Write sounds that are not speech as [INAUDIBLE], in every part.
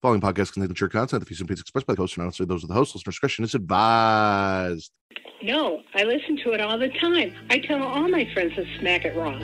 Following podcast contains mature content. The views and opinions expressed by the host not necessarily those of the host. Listener discretion is advised. No, I listen to it all the time. I tell all my friends to smack it raw.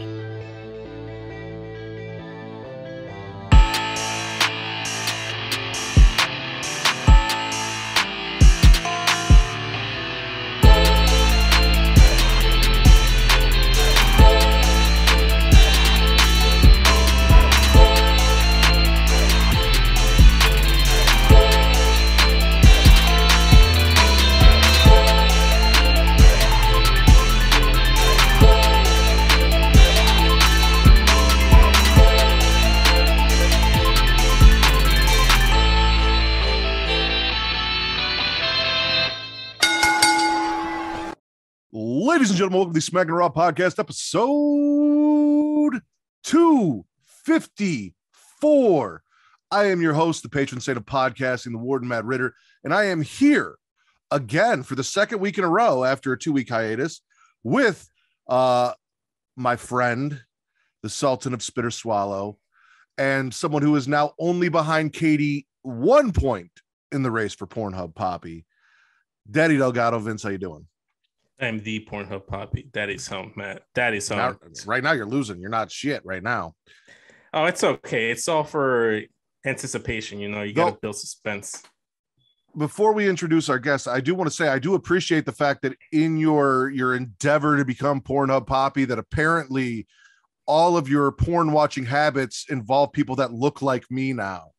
Ladies and gentlemen, welcome to the Smack and Raw podcast, episode 254. I am your host, the patron saint of podcasting, the warden Matt Ridder, and I am here again for the second week in a row after a two week hiatus with uh, my friend, the Sultan of Spitter Swallow, and someone who is now only behind Katie one point in the race for Pornhub Poppy. Daddy Delgado, Vince, how you doing? I'm the Pornhub Poppy. Daddy's home, Matt. Daddy's home. Now- right now you're losing. You're not shit right now. Oh, it's okay. It's all for anticipation. You know, you got to build suspense. Before we introduce our guests, I do want to say I do appreciate the fact that in your your endeavor to become Pornhub Poppy, that apparently all of your porn watching habits involve people that look like me now,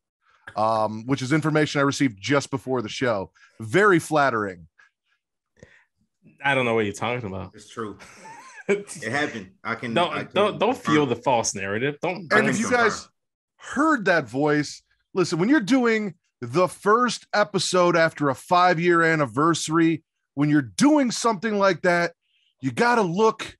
um, which is information I received just before the show. Very flattering. I don't know what you're talking about. It's true. [LAUGHS] It happened. I can. I don't can don't don't confirm. feel the false narrative. Don't. And don't if you confirm. guys heard that voice, listen, when you're doing the first episode after a five year anniversary, when you're doing something like that, you got to look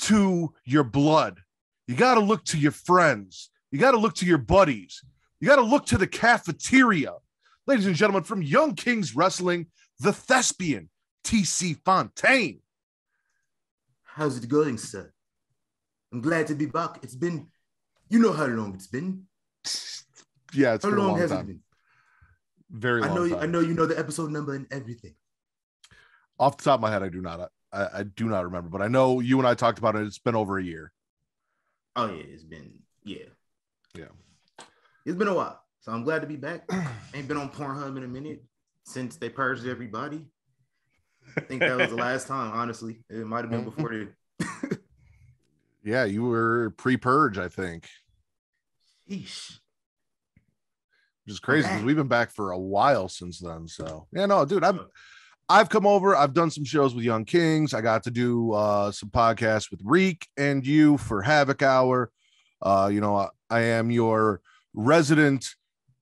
to your blood. You got to look to your friends. You got to look to your buddies. You got to look to the cafeteria. Ladies and gentlemen, from Young Kings Wrestling, the thespian, TC Fontaine. How's it going, sir? I'm glad to be back. It's been, you know how long it's been. [LAUGHS] Yeah, it's how long long has it time. been? Very long I know. time. I know you know the episode number and everything. off the top of my head, I do not. I, I do not remember, but I know you and I talked about it. It's been over a year. Oh yeah, it's been yeah, Yeah. It's been a while, so I'm glad to be back. [CLEARS THROAT] Ain't been on Pornhub in a minute since they purged everybody. I think that was the last time. Honestly, it might have been before the. [LAUGHS] Yeah, you were pre-purge, I think, Sheesh. which is crazy because we've been back for a while since then. So yeah, no, dude, I'm I've come over. I've done some shows with Young Kings. I got to do uh, some podcasts with Reek and you for Havoc Hour. Uh, you know, I, I am your resident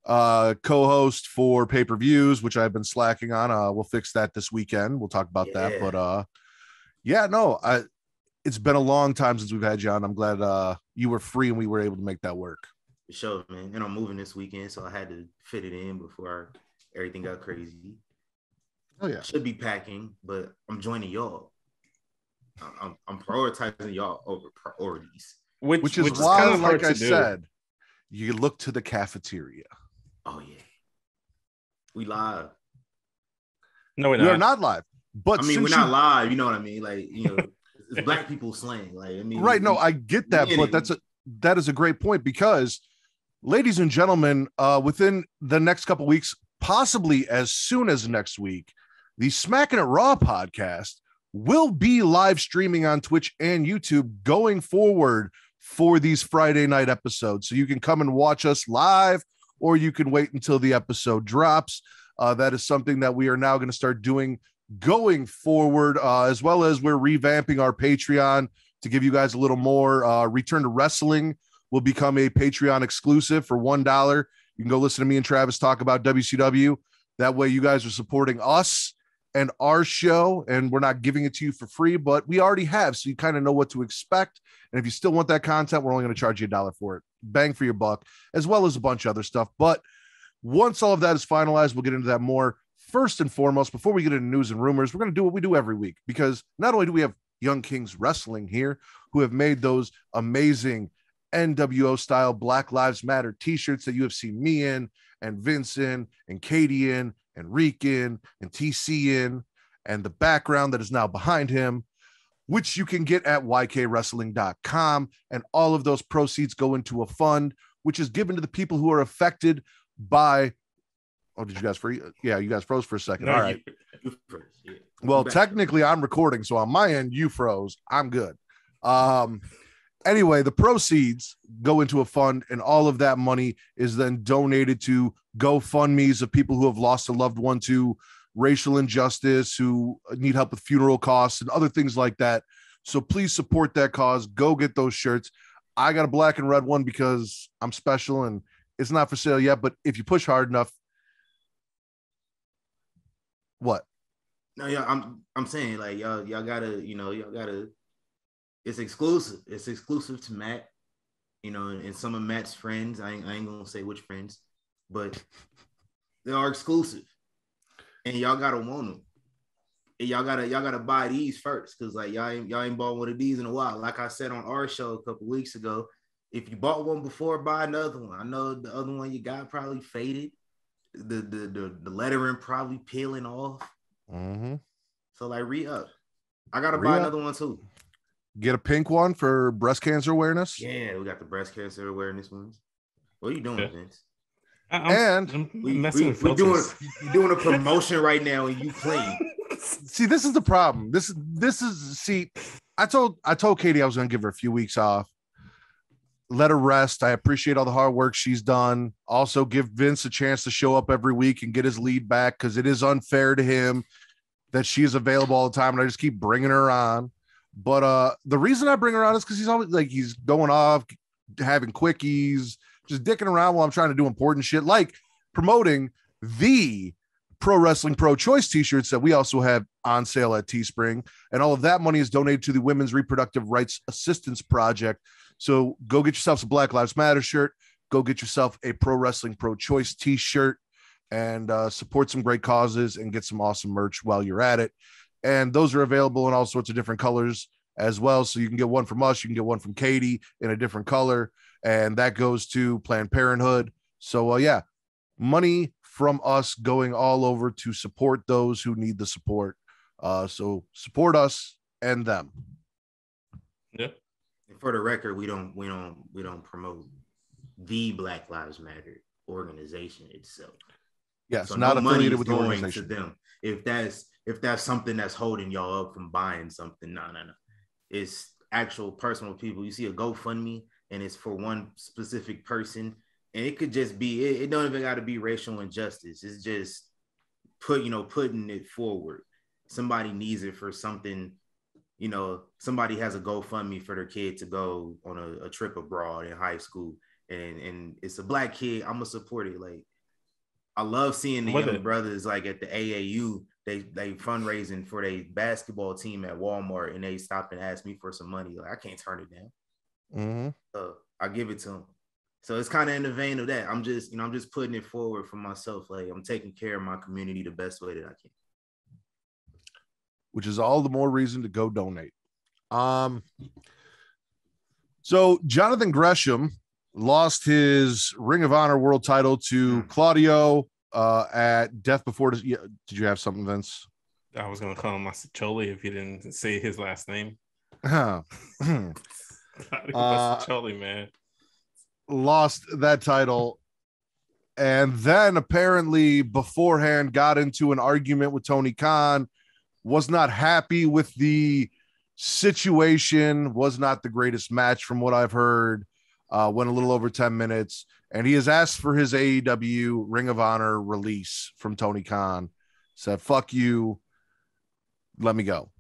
uh, co-host for pay-per-views, which I've been slacking on. Uh, we'll fix that this weekend. We'll talk about that. But uh, yeah, no, I. It's been a long time since we've had you on. I'm glad uh, you were free and we were able to make that work. For sure, man. And I'm moving this weekend, so I had to fit it in before everything got crazy. Oh yeah. should be packing, but I'm joining y'all. I'm, I'm, I'm prioritizing y'all over priorities. which, which is which why, kind of hard like I to do. said, you look to the cafeteria. Oh yeah, we live. No, we're not. We are not. not live, but I mean, we're not you- live. You know what I mean? Like you know, it's black people slang. Like I mean, right? No, I get that, but in that's a that is a great point because, ladies and gentlemen, uh, within the next couple weeks, possibly as soon as next week, the Smacking It Raw podcast will be live streaming on Twitch and YouTube going forward for these Friday night episodes. So you can come and watch us live, or you can wait until the episode drops. Uh, that is something that we are now going to start doing going forward, uh, as well as we're revamping our Patreon to give you guys a little more. Uh, Return to Wrestling will become a Patreon exclusive for one dollar. You can go listen to me and Travis talk about WCW. That way, you guys are supporting us and our show, and we're not giving it to you for free, but we already have, so you kind of know what to expect. And if you still want that content, we're only going to charge you a dollar for it. Bang for your buck, as well as a bunch of other stuff. But once all of that is finalized, we'll get into that more. First and foremost, before we get into news and rumors, we're going to do what we do every week because not only do we have Young Kings Wrestling here, who have made those amazing NWO style Black Lives Matter t shirts that you have seen me in, and Vince in, and Katie in, and Reek in, and TC in, and the background that is now behind him, which you can get at ykwrestling.com. And all of those proceeds go into a fund, which is given to the people who are affected by. Oh, did you guys freeze? Yeah, you guys froze for a second. No, all right. you- You yeah. Well, technically, I'm recording, so on my end, you froze. I'm good. Um, anyway, the proceeds go into a fund, and all of that money is then donated to GoFundMe's of people who have lost a loved one to racial injustice, who uh, need help with funeral costs, and other things like that. So please support that cause. Go get those shirts. I got a black and red one because I'm special and it's not for sale yet. But if you push hard enough, what? No, yeah, I'm I'm saying like y'all y'all gotta you know y'all gotta. It's exclusive. It's exclusive to Matt, you know, and, and some of Matt's friends. I ain't, I ain't gonna say which friends, but they are exclusive, and y'all gotta want them. And y'all gotta y'all gotta buy these first, cause like y'all ain't y'all ain't bought one of these in a while. Like I said on our show a couple weeks ago, if you bought one before, buy another one. I know the other one you got probably faded, the the the, the lettering probably peeling off. Mm-hmm. So like re up. I gotta buy Re-up. another one too. Get a pink one for breast cancer awareness. Yeah, we got the breast cancer awareness ones. What are you doing, Yeah. Vince? I- I'm- And I'm We, messing we, with we're doing you're doing a promotion right now and you clean. [LAUGHS] see, this is the problem. This this is see, I told I told Katie I was gonna give her a few weeks off. Let her rest. I appreciate all the hard work she's done. Also, give Vince a chance to show up every week and get his lead back because it is unfair to him that she is available all the time, and I just keep bringing her on. But uh, the reason I bring her on is because he's always like he's going off, having quickies, just dicking around while I'm trying to do important shit, like promoting the pro wrestling pro choice t-shirts that we also have on sale at teespring. And all of that money is donated to the women's reproductive rights assistance project. So go get yourself a black lives matter shirt. Go get yourself a pro wrestling pro choice t-shirt and uh, support some great causes and get some awesome merch while you're at it. And those are available in all sorts of different colors as well. So you can get one from us you can get one from katie in a different color and that goes to planned parenthood so uh, yeah money from us going all over to support those who need the support. Uh, so support us and them. Yeah. For the record, we don't we don't we don't promote the Black Lives Matter organization itself. Yes, So not no money affiliated with the going organization. To them. If that's if that's something that's holding y'all up from buying something, no, no, no. It's actual personal people. You see a GoFundMe and it's for one specific person, and it could just be it, it don't even got to be racial injustice. It's just put you know putting it forward. Somebody needs it for something. You know, somebody has a GoFundMe for their kid to go on a, a trip abroad in high school, and and it's a black kid. I'm gonna support it. Like I love seeing the With young it. brothers like at the AAU. They they fundraising for their basketball team at Walmart, and they stop and ask me for some money. Like I can't turn it down. Mhm. So I give it to them. So it's kind of in the vein of that. I'm just you know I'm just putting it forward for myself. Like I'm taking care of my community the best way that I can. Which is all the more reason to go donate. Um, so Jonathan Gresham lost his Ring of Honor world title to Mm. Claudio uh, at Death Before. Dis- yeah, Did you have something, Vince? I was gonna call him Masacholi if you didn't say his last name. [LAUGHS] [LAUGHS] Uh, man. lost that title. And then apparently beforehand got into an argument with Tony Khan was not happy with the situation was not the greatest match from what I've heard. Uh, went a little over 10 minutes and he has asked for his AEW Ring of Honor release from Tony Khan. Said fuck you. Let me go.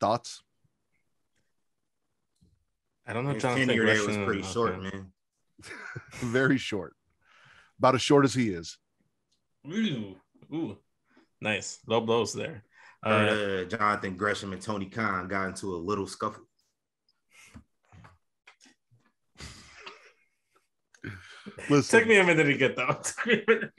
Thoughts I don't know. His Jonathan tenure there was pretty okay. short, man. [LAUGHS] very short about as short as he is Ooh, ooh, nice. Low blows there. Uh, uh, Jonathan Gresham and Tony Khan got into a little scuffle. listen took me a minute to get that. [LAUGHS] Took me a minute.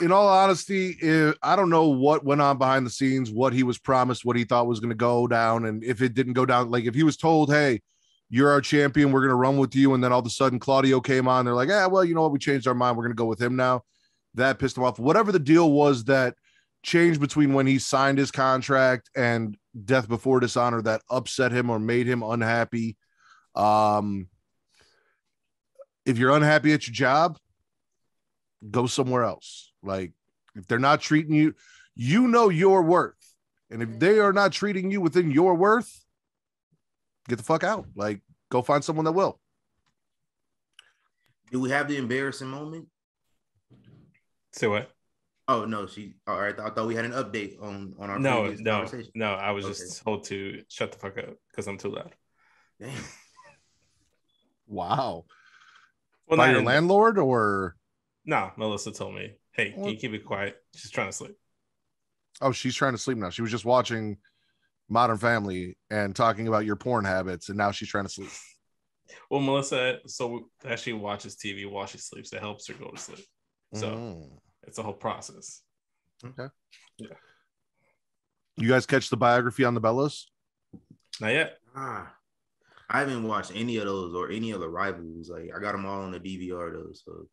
in all honesty, if, I don't know what went on behind the scenes, what he was promised, what he thought was going to go down, and if it didn't go down, like if he was told, "Hey, you're our champion. We're going to run with you. And then all of a sudden, Claudio came on. They're like, yeah, well, you know what? We changed our mind. We're going to go with him now. That pissed him off. Whatever the deal was that changed between when he signed his contract and Death Before Dishonor that upset him or made him unhappy. Um, if you're unhappy at your job, go somewhere else. Like, if they're not treating you, you know your worth. And if they are not treating you within your worth, get the fuck out. Like, go find someone that will. Do we have the embarrassing moment? Say what? Oh no, she. Oh, All right, I thought we had an update on on our No, previous no, conversation. no. I was Okay. just told to shut the fuck up because I'm too loud. Damn. Wow. Well, By not your in- landlord or No, Melissa told me, "Hey, can you keep it quiet? She's trying to sleep." oh, she's trying to sleep now. She was just watching Modern Family and talking about your porn habits, and now she's trying to sleep. Well, Melissa, so that she watches TV while she sleeps, it helps her go to sleep. So Mm. it's a whole process. Okay. Yeah. You guys catch the biography on the Bellas? Not yet. Ah, I haven't watched any of those or any of the rivals. Like I got them all on the DVR though. So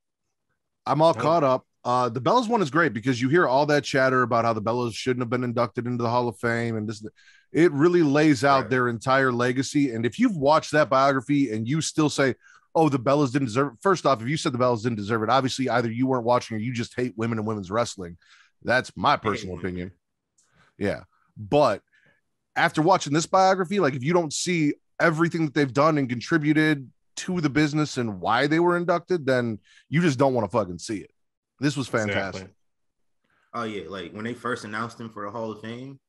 I'm all Oh. caught up. Uh, the Bellas one is great because you hear all that chatter about how the Bellas shouldn't have been inducted into the Hall of Fame, and this. It really lays out Right. their entire legacy. And if you've watched that biography and you still say, "Oh, the Bellas didn't deserve," it, first off, if you said the Bellas didn't deserve it, obviously either you weren't watching or you just hate women and women's wrestling. That's my personal Hey. opinion. Yeah, but after watching this biography, like if you don't see everything that they've done and contributed to the business and why they were inducted, then you just don't want to fucking see it. This was fantastic. Exactly. oh yeah, like when they first announced him for the Hall of Fame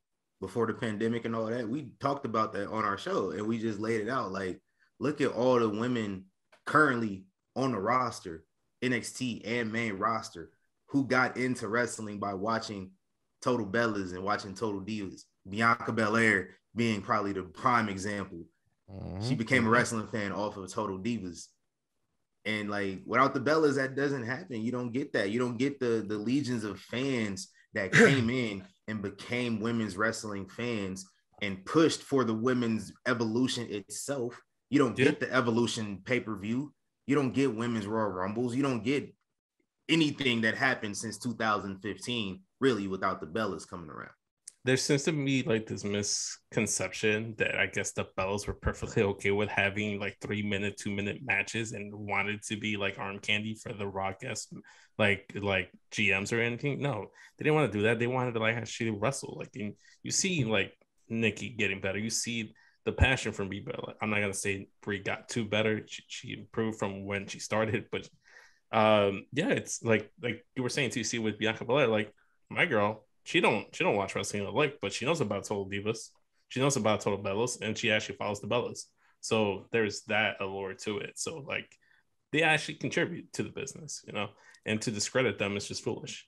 before the pandemic and all that, we talked about that on our show and we just laid it out. Like, look at all the women currently on the roster, NXT and main roster, who got into wrestling by watching Total Bellas and watching Total Divas. Bianca Belair being probably the prime example. She Mhm. became a wrestling fan off of Total Divas. And like without the Bellas, that doesn't happen. You don't get that. You don't get the the legions of fans that came in and became women's wrestling fans and pushed for the women's evolution itself. You don't Yeah. get the evolution pay-per-view. You don't get women's Royal Rumbles. You don't get anything that happened since 2015, really, without the Bellas coming around. There seems to be like this misconception that I guess the Bellas were perfectly okay with having like three minute, two minute matches and wanted to be like arm candy for the Raw guests, like like GMs or anything. No, they didn't want to do that. They wanted to like actually wrestle. Like you see like Nikki getting better. You see the passion from Brie Bella. I'm not gonna say Brie got too better. She, she improved from when she started, but um yeah, it's like like you were saying too. See with Bianca Belair, like my girl, she don't she don't watch wrestling like, but she knows about Total Divas. She knows about Total Bellas, and she actually follows the Bellas. So there's that allure to it. So like they actually contribute to the business, you know, and to discredit them is just foolish.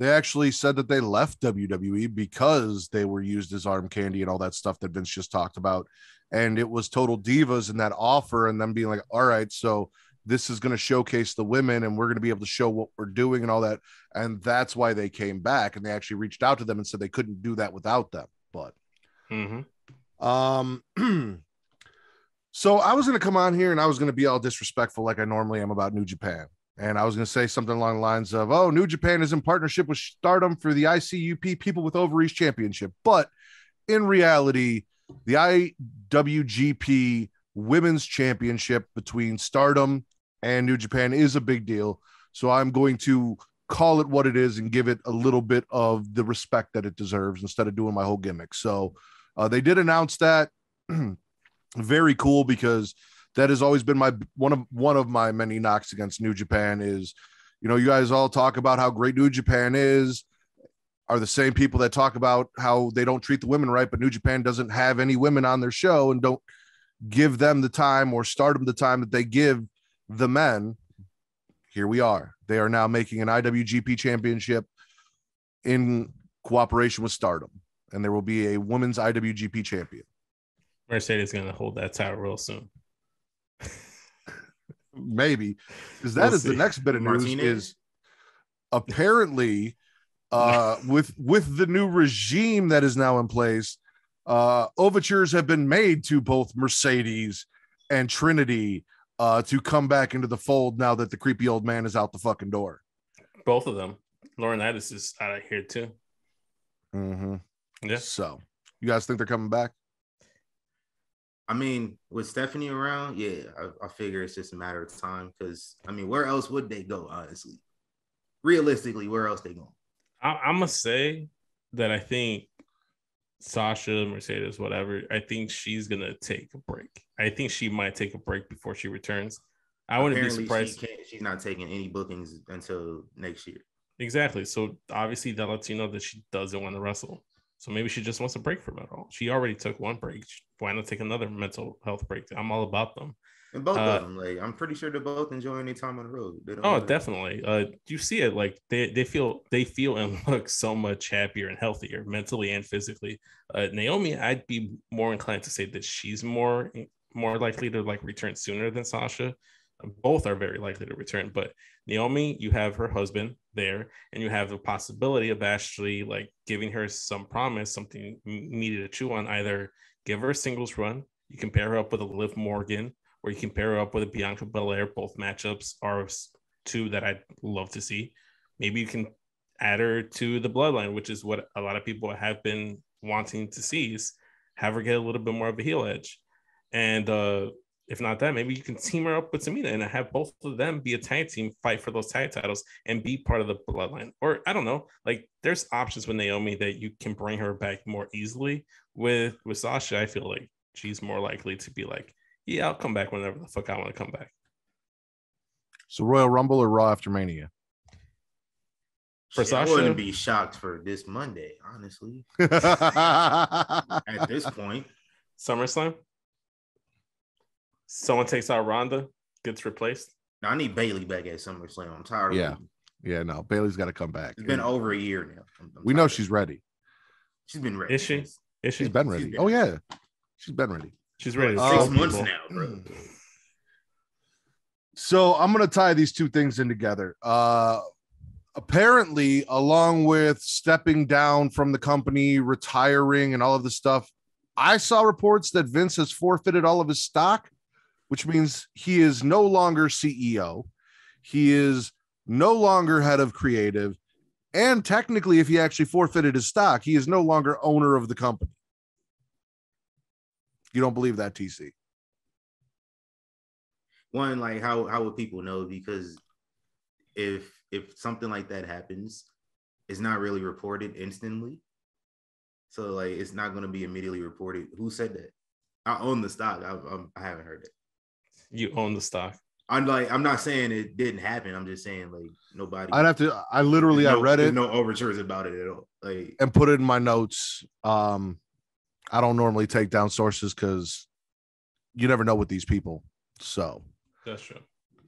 They actually said that they left WWE because they were used as arm candy and all that stuff that Vince just talked about. And it was total divas and that offer, and them being like, all right, so this is going to showcase the women and we're going to be able to show what we're doing and all that. And that's why they came back and they actually reached out to them and said they couldn't do that without them. But Mm-hmm. um, [CLEARS THROAT] so I was going to come on here and I was going to be all disrespectful like I normally am about New Japan. And I was going to say something along the lines of, oh, New Japan is in partnership with Stardom for the ICUP People with Ovaries Championship. But in reality, the IWGP Women's Championship between Stardom and New Japan is a big deal. So I'm going to call it what it is and give it a little bit of the respect that it deserves instead of doing my whole gimmick. So uh, they did announce that. [CLEARS THROAT] Very cool because that has always been my one of one of my many knocks against New Japan is, you know, you guys all talk about how great New Japan is, are the same people that talk about how they don't treat the women right, but New Japan doesn't have any women on their show and don't give them the time or start them the time that they give the men. Here we are. They are now making an IWGP championship in cooperation with Stardom, and there will be a women's IWGP champion. Mercedes is gonna hold that title real soon. [LAUGHS] maybe because that is We'll the see. next bit of news Martinez? is apparently uh [LAUGHS] with with the new regime that is now in place uh overtures have been made to both mercedes and Trinity uh, to come back into the fold now that the creepy old man is out the fucking door. Both of them. Lauren Laurinaitis is out of here too. Mm-hmm. Yeah. So, you guys think they're coming back? I mean, with Stephanie around, yeah, I, I figure it's just a matter of time. Because I mean, where else would they go? Honestly, realistically, where else they going? I, I'm gonna say that I think Sasha, Mercedes, whatever, I think she's gonna take a break. I think she might take a break before she returns. I wouldn't Apparently, be surprised. She she's not taking any bookings until next year. Exactly. So obviously that lets you know that she doesn't want to wrestle. So maybe she just wants a break from it all. She already took one break. Why not take another mental health break? I'm all about them. And both Uh, of them, like I'm pretty sure they're both enjoying their time on the road. Oh, definitely. Uh, you see it like they, they feel they feel and [LAUGHS] look so much happier and healthier mentally and physically. Uh, Naomi, I'd be more inclined to say that she's more more likely to like return sooner than Sasha. Both are very likely to return, but Naomi, you have her husband there, and you have the possibility of actually like giving her some promise, something needed to chew on. Either give her a singles run, you can pair her up with a Liv Morgan, or you can pair her up with a Bianca Belair. Both matchups are two that I'd love to see. Maybe you can add her to the bloodline, which is what a lot of people have been wanting to see is have her get a little bit more of a heel edge. And uh if not that, maybe you can team her up with Tamina and have both of them be a tag team, fight for those tag titles, and be part of the bloodline. Or I don't know, like there's options with Naomi that you can bring her back more easily. With with Sasha, I feel like she's more likely to be like, yeah, I'll come back whenever the fuck I want to come back. So, Royal Rumble or Raw after Mania? For Shit, I Sasha? wouldn't be shocked for this Monday, honestly. [LAUGHS] At this point, SummerSlam. Someone takes out Ronda, gets replaced. Now, I need Bayley back at SummerSlam. I'm tired of Yeah. it. yeah, no, Bayley's got to come back. It's been over a year now. I'm- I'm we know she's ready. she's been ready. Is she? Is she? She's been She's ready. been Oh ready. yeah, she's been ready. She's ready. Six sell months now, bro. [CLEARS THROAT] So I'm gonna tie these two things in together. Uh apparently, along with stepping down from the company, retiring, and all of this stuff, I saw reports that Vince has forfeited all of his stock, which means he is no longer CEO. He is no longer head of creative. And technically, if he actually forfeited his stock, he is no longer owner of the company. You don't believe that, TC? One, like how how would people know? Because if if something like that happens, it's not really reported instantly. So like it's not going to be immediately reported. Who said that? I own the stock. I, I'm, I haven't heard it. You own the stock. I'm like I'm not saying it didn't happen. I'm just saying like nobody. I'd have to. I literally, there's I read it. No overtures about it at all. Like and put it in my notes. Um, I don't normally take down sources because you never know with these people. So That's true.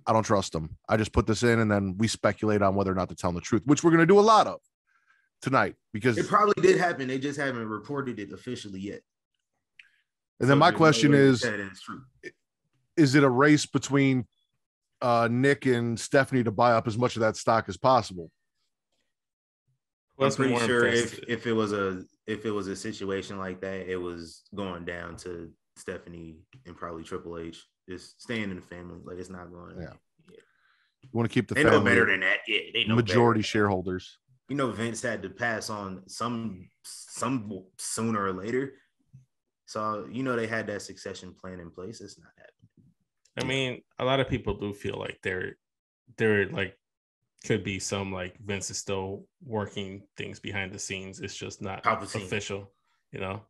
I don't trust them. I just put this in and then we speculate on whether or not they're telling the truth, which we're going to do a lot of tonight because, it probably did happen. They just haven't reported it officially yet. and then So my there's no question is, say true. is it a race between uh, Nick and Stephanie to buy up as much of that stock as possible? I'm pretty sure if, if it was a if it was a situation like that, it was going down to Stephanie and probably Triple H just staying in the family. Like it's not going. Yeah. You want to keep the They know family better than that. Yeah, they know majority shareholders. You know, Vince had to pass on some some sooner or later. So you know they had that succession plan in place. It's not happening. I mean, a lot of people do feel like they're they're like could be some like Vince is still working things behind the scenes. It's just not Palpatine. official, you know.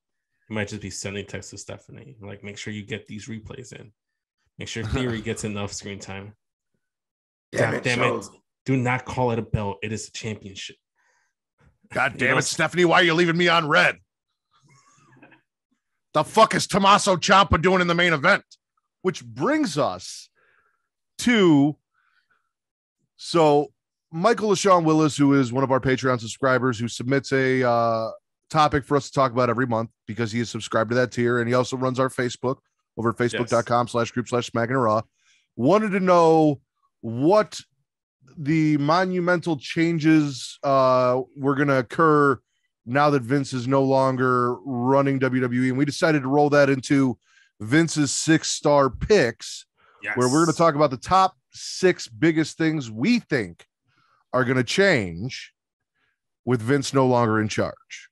He might just be sending texts to Stephanie, like make sure you get these replays in. Make sure [LAUGHS] Theory gets enough screen time. God damn it. Do not call it a belt. It is a championship. God [LAUGHS] You damn know, it, Stephanie, why are you leaving me on red? The fuck is Tommaso Ciampa doing in the main event? Which brings us to so Michael LaShawn Willis, who is one of our Patreon subscribers, who submits a uh, topic for us to talk about every month because he is subscribed to that tier, and he also runs our Facebook over at facebook.com slash group slash smacking raw. Wanted to know what the monumental changes uh were going to occur now that Vince is no longer running WWE and we decided to roll that into Vince's six star picks, Yes. where we're going to talk about the top six biggest things we think are going to change with Vince no longer in charge.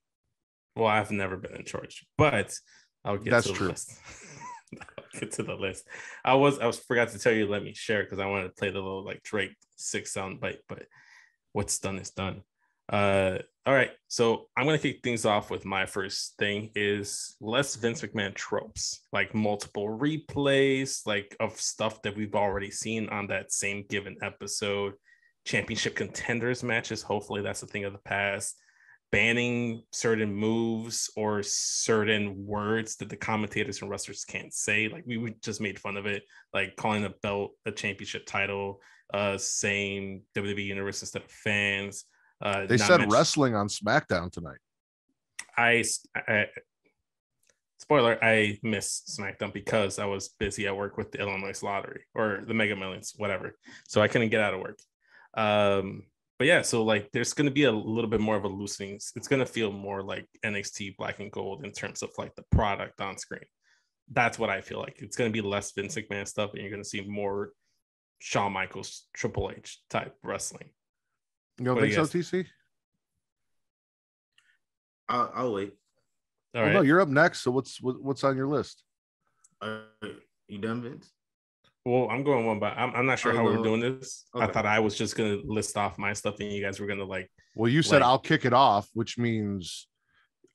Well, I've never been in charge, but I'll get That's to the true. list. [LAUGHS] I'll get to the list. I was I was forgot to tell you. Let me share because I wanted to play the little like Drake six sound bite, but what's done is done. Uh, all right, so I'm gonna kick things off with my first thing is less Vince McMahon tropes, like multiple replays, like of stuff that we've already seen on that same given episode. Championship contenders matches. Hopefully, that's a thing of the past banning certain moves or certain words that the commentators and wrestlers can't say. Like we would just made fun of it, like calling a belt a championship title, uh, saying WWE Universe instead of fans. Uh, They said mention- wrestling on SmackDown tonight. I, I spoiler, I missed SmackDown because I was busy at work with the Illinois Lottery or the Mega Millions, whatever. So I couldn't get out of work. Um, but yeah, so like there's gonna be a little bit more of a loosening. It's gonna feel more like NXT Black and Gold in terms of like the product on screen. That's what I feel like. It's gonna be less Vince McMahon stuff, and you're gonna see more Shawn Michaels, Triple H type wrestling. You don't What do think you so, TC? I'll, I'll wait. All Well, right. no, you're up next. So what's what, what's on your list? All right. You done, Vince? Well, I'm going one by. I'm, I'm not sure how we're doing this. I thought I was just gonna list off my stuff, and you guys were gonna like. Well, you said Like- I'll kick it off, which means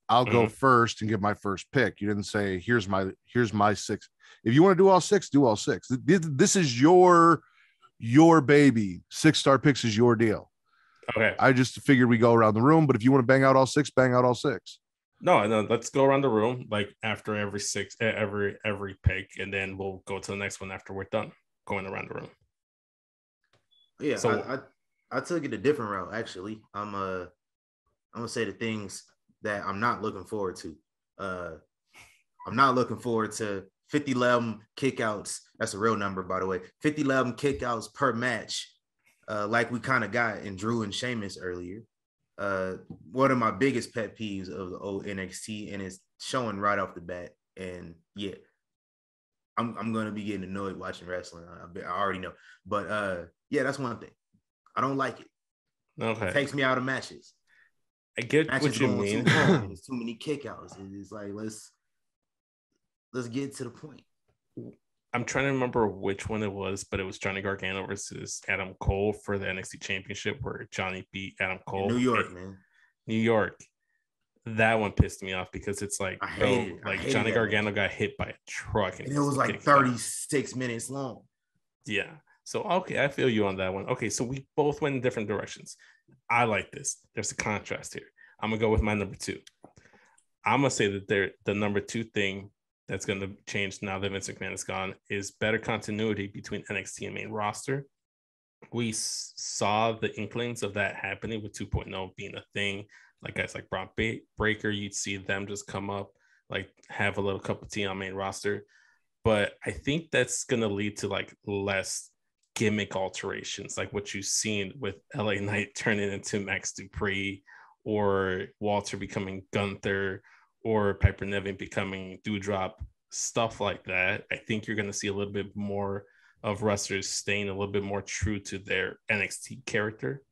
I'll go Mhm. first and give my first pick. You didn't say here's my here's my six. If you want to do all six, do all six. This is your your baby. Six star picks is your deal. Okay. I just figured we go around the room, but if you want to bang out all six, bang out all six. No, no. Let's go around the room like after every six, every every pick, and then we'll go to the next one after we're done going around the room. Yeah, So- I, I I took it a different route actually. I'm uh I'm gonna say the things that I'm not looking forward to. Uh I'm not looking forward to 50 11 kickouts. That's a real number, by the way. 50 11 kickouts per match, uh, like we kind of got in Drew and Sheamus earlier. Uh, one of my biggest pet peeves of the old NXT, and it's showing right off the bat. And yeah, I'm I'm gonna be getting annoyed watching wrestling. I, I already know, but uh, yeah, that's one thing. I don't like it. It Okay. takes me out of matches. I get Matches what you mean. Too. [LAUGHS] There's too many kickouts. It's like let's let's get to the point. I'm trying to remember which one it was, but it was Johnny Gargano versus Adam Cole for the NXT Championship, where Johnny beat Adam Cole. In New York, man. New York. That one pissed me off because it's like, bro, hated it. Like Johnny Gargano got hit by a truck, And it was like getting back. 36 minutes long. Yeah. So okay, I feel you on that one. Okay, so we both went in different directions. I like this. There's a contrast here. I'm gonna go with my number two. I'm gonna say that there the number two thing that's gonna change now that Vince McMahon is gone is better continuity between NXT and main roster. We saw the inklings of that happening with 2.0 being a thing. Like guys like Bron Breakker, you'd see them just come up, like have a little cup of tea on main roster. But I think that's gonna lead to like less gimmick alterations, like what you've seen with LA Knight turning into Max Dupri, or Walter becoming Gunther, or Piper Niven becoming Doudrop, stuff like that. I think you're going to see a little bit more of wrestlers staying a little bit more true to their NXT character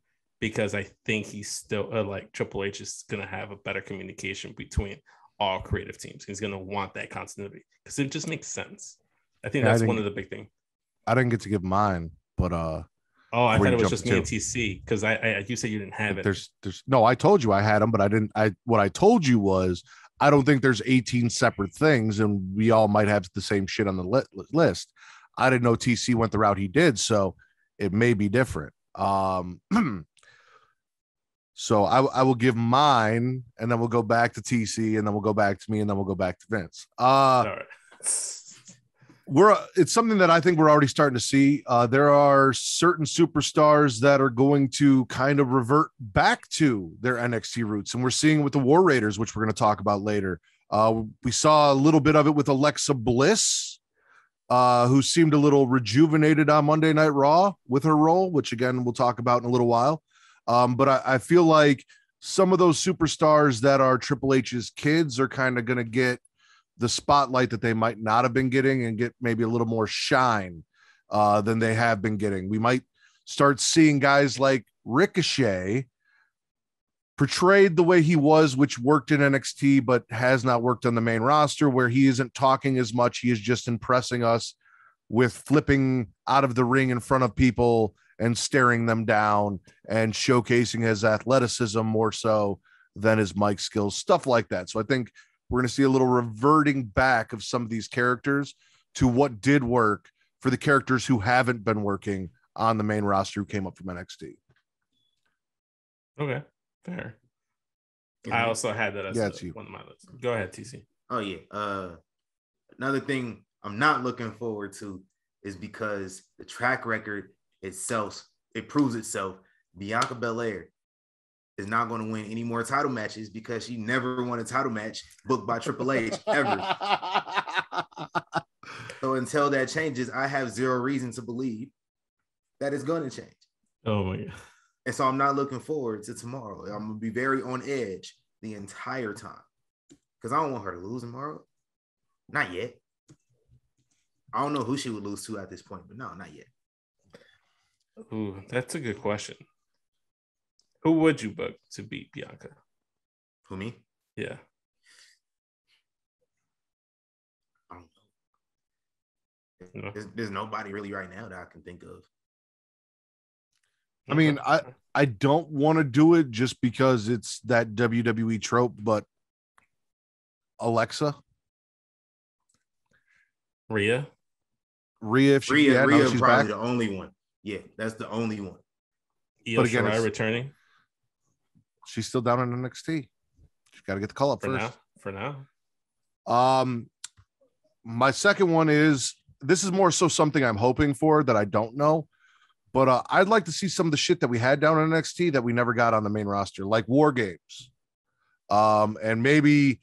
because I think he's still uh, like Triple H is going to have a better communication between all creative teams. He's going to want that continuity because it just makes sense. I think Yeah, that's think- one of the big things. I didn't get to give mine, but uh Oh, I thought it was just to me and. TC because I, I you said you didn't have it. there's there's no I told you I had them, but I didn't I what I told you was I don't think there's 18 separate things and we all might have the same shit on the li- list. I didn't know TC went the route he did, so it may be different. Um [CLEARS THROAT] so I, I will give mine and then we'll go back to TC and then we'll go back to me and then we'll go back to Vince. Uh All right. [LAUGHS] we're it's something that I think we're already starting to see. Uh, there are certain superstars that are going to kind of revert back to their NXT roots, and we're seeing with the War Raiders, which we're going to talk about later. Uh, we saw a little bit of it with Alexa Bliss, uh, who seemed a little rejuvenated on Monday Night Raw with her role, which again we'll talk about in a little while. Um, but I, I feel like some of those superstars that are Triple H's kids are kind of going to get the spotlight that they might not have been getting and get maybe a little more shine uh, than they have been getting. We might start seeing guys like Ricochet portrayed the way he was, which worked in NXT, but has not worked on the main roster, where he isn't talking as much. He is just impressing us with flipping out of the ring in front of people and staring them down and showcasing his athleticism more so than his mic skills, stuff like that. So I think we're going to see a little reverting back of some of these characters to what did work for the characters who haven't been working on the main roster who came up from NXT. Okay, fair. I also had that as Yeah, a- it's you. one of my lists. Go ahead, TC. Oh yeah. Uh another thing I'm not looking forward to is because the track record itself, it proves itself. Bianca Belair is not going to win any more title matches because she never won a title match booked by Triple H ever. [LAUGHS] So until that changes, I have zero reason to believe that it's going to change. Oh my god. And so I'm not looking forward to tomorrow. I'm gonna be very on edge the entire time because I don't want her to lose tomorrow. Not yet. I don't know who she would lose to at this point, but no, not yet. Ooh, that's a good question. Who would you book to beat Bianca? Who me? Yeah. I don't know. No. There's, there's nobody really right now that I can think of. I mean, I I don't want to do it just because it's that WWE trope, but Alexa, Rhea. Rhea, if she Rhea, yeah, now Rhea she's probably back. the only one. Yeah, that's the only one. Io But again, Shirai returning She's still down in NXT. She's got to get the call up for first. now. For now. Um, my second one is this is more so something I'm hoping for that I don't know, but uh, I'd like to see some of the shit that we had down in NXT that we never got on the main roster, like War Games, um, and maybe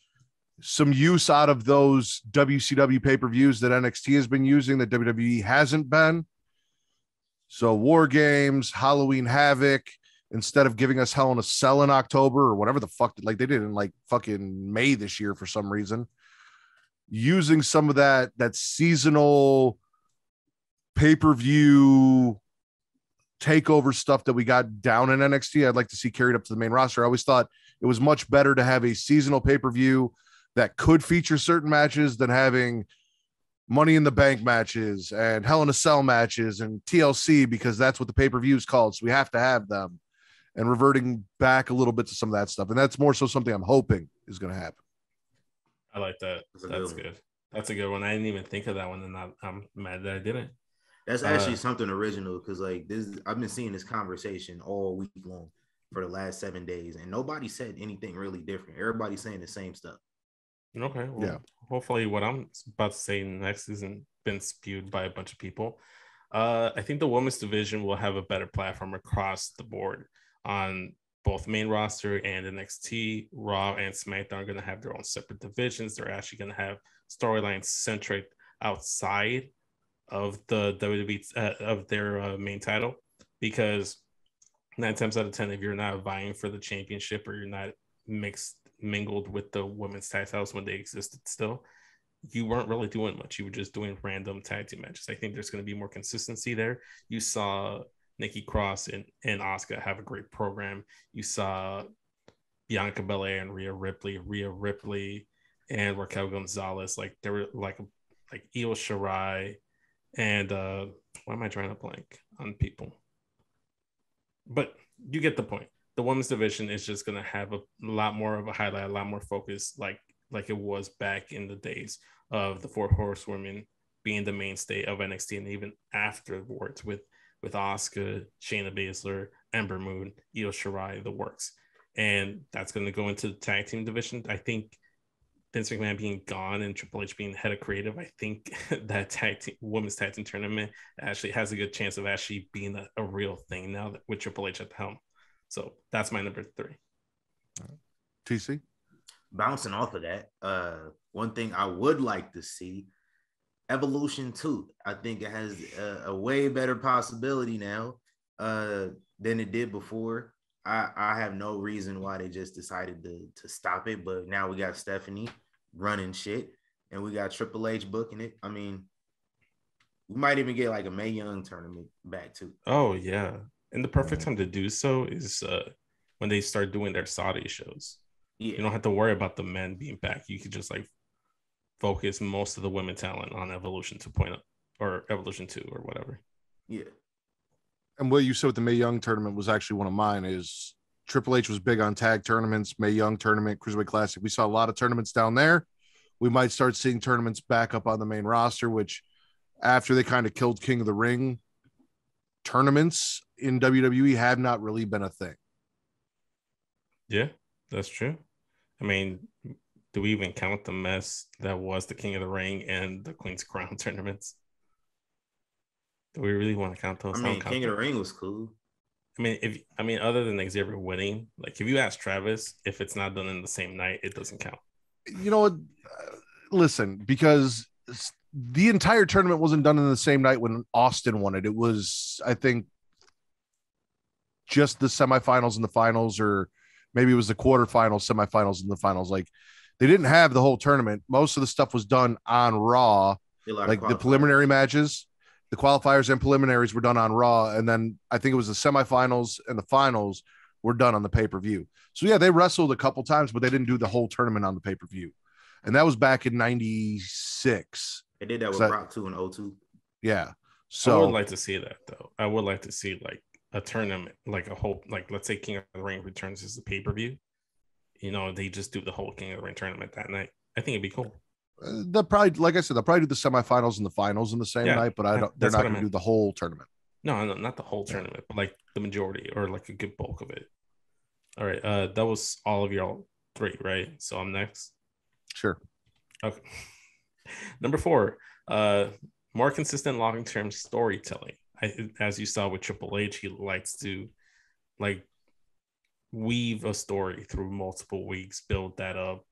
some use out of those WCW pay per views that NXT has been using that WWE hasn't been. So War Games, Halloween Havoc, instead of giving us Hell in a Cell in October or whatever the fuck, like they did in like fucking May this year for some reason, using some of that that seasonal pay per view takeover stuff that we got down in NXT. I'd like to see carried up to the main roster. I always thought it was much better to have a seasonal pay per view that could feature certain matches than having Money in the Bank matches and Hell in a Cell matches and TLC because that's what the pay per view is called. So we have to have them and reverting back a little bit to some of that stuff. And that's more so something I'm hoping is going to happen. I like that. That's That's good good. That's a good one. I didn't even think of that one, and I, I'm mad that I didn't. That's actually Uh, something original because like this I've been seeing this conversation all week long for the last seven days, and nobody said anything really different. Everybody's saying the same stuff. Okay. Well, Yeah. Hopefully, what I'm about to say next isn't been spewed by a bunch of people. Uh, I think the women's division will have a better platform across the board on both main roster and NXT. Raw and SmackDown are going to have their own separate divisions. They're actually going to have storylines centric outside of the WWE uh, of their uh, main title because nine times out of ten, if you're not vying for the championship or you're not mixed mingled with the women's titles when they existed still, you weren't really doing much. You were just doing random tag team matches. I think there's going to be more consistency there. You saw Nikki Cross and, and Asuka have a great program. You saw Bianca Belair and Rhea Ripley, Rhea Ripley and Raquel Gonzalez. Like they were like like Io Shirai and uh why am I trying to blank on people? But you get the point. The women's division is just gonna have a lot more of a highlight, a lot more focus, like like it was back in the days of the four horsewomen being the mainstay of NXT, and even afterwards with with Asuka, Shayna Baszler, Ember Moon, Io Shirai, the works, and that's going to go into the tag team division. I think Vince McMahon being gone and Triple H being head of creative, I think [LAUGHS] that tag team, women's tag team tournament actually has a good chance of actually being a, a real thing now that, with Triple H at the helm. So that's my number three. TC. Bouncing off of that, uh, one thing I would like to see Evolution 2. I think it has a, a way better possibility now uh, than it did before. I, I have no reason why they just decided to, to stop it, but now we got Stephanie running shit. and we got Triple H booking it. I mean, we might even get like a Mae Young tournament back too. Oh yeah, and the perfect time to do so is uh, when they start doing their Saudi shows. Yeah, You don't have to worry about the men being back. You could just like focus most of the women talent on Evolution 2.0 or Evolution 2 or whatever. yeah, and what you said with the Mae Young tournament was actually one of mine. Is Triple H was big on tag tournaments, Mae Young tournament, Cruiserweight Classic. We saw a lot of tournaments down there. We might start seeing tournaments back up on the main roster, which after they kind of killed King of the Ring, tournaments in WWE have not really been a thing. Yeah, that's true. I mean, do we even count the mess that was the King of the Ring and the Queen's Crown [LAUGHS] tournaments? Do we really want to count those? I don't mean, count King of the Ring was cool. I mean, if I mean, other than Xavier winning, like if you ask Travis, if it's not done in the same night, it doesn't count. You know what? Uh, listen, because the entire tournament wasn't done in the same night when Austin won it. It was, I think, just the semifinals and the finals, or maybe it was the quarterfinals, semifinals, and the finals. Like they didn't have the whole tournament. Most of the stuff was done on Raw, Did a lot of like the preliminary matches, the qualifiers and preliminaries were done on Raw, and then I think it was the semifinals and the finals were done on the pay per view. So yeah, they wrestled a couple times, but they didn't do the whole tournament on the pay per view, and that was back in '96. They did that with So- Brock too in 02. Yeah, So I would like to see that though. I would like to see like a tournament, like a whole, like let's say King of the Ring returns as a pay per view. You know, they just do the whole King of the Ring tournament that night. I think it'd be cool. uh, they'll probably, like I said, they'll probably do the semifinals and the finals in the same Yeah, night, but I don't. They're not going to do the whole tournament. No, no, not the whole tournament, but like the majority or like a good bulk of it. All right, uh, that was all of y'all three, right? So I'm next. Sure. Okay. [LAUGHS] Number four, uh, more consistent long-term storytelling. I, as you saw with Triple H, he likes to like weave a story through multiple weeks, build that up.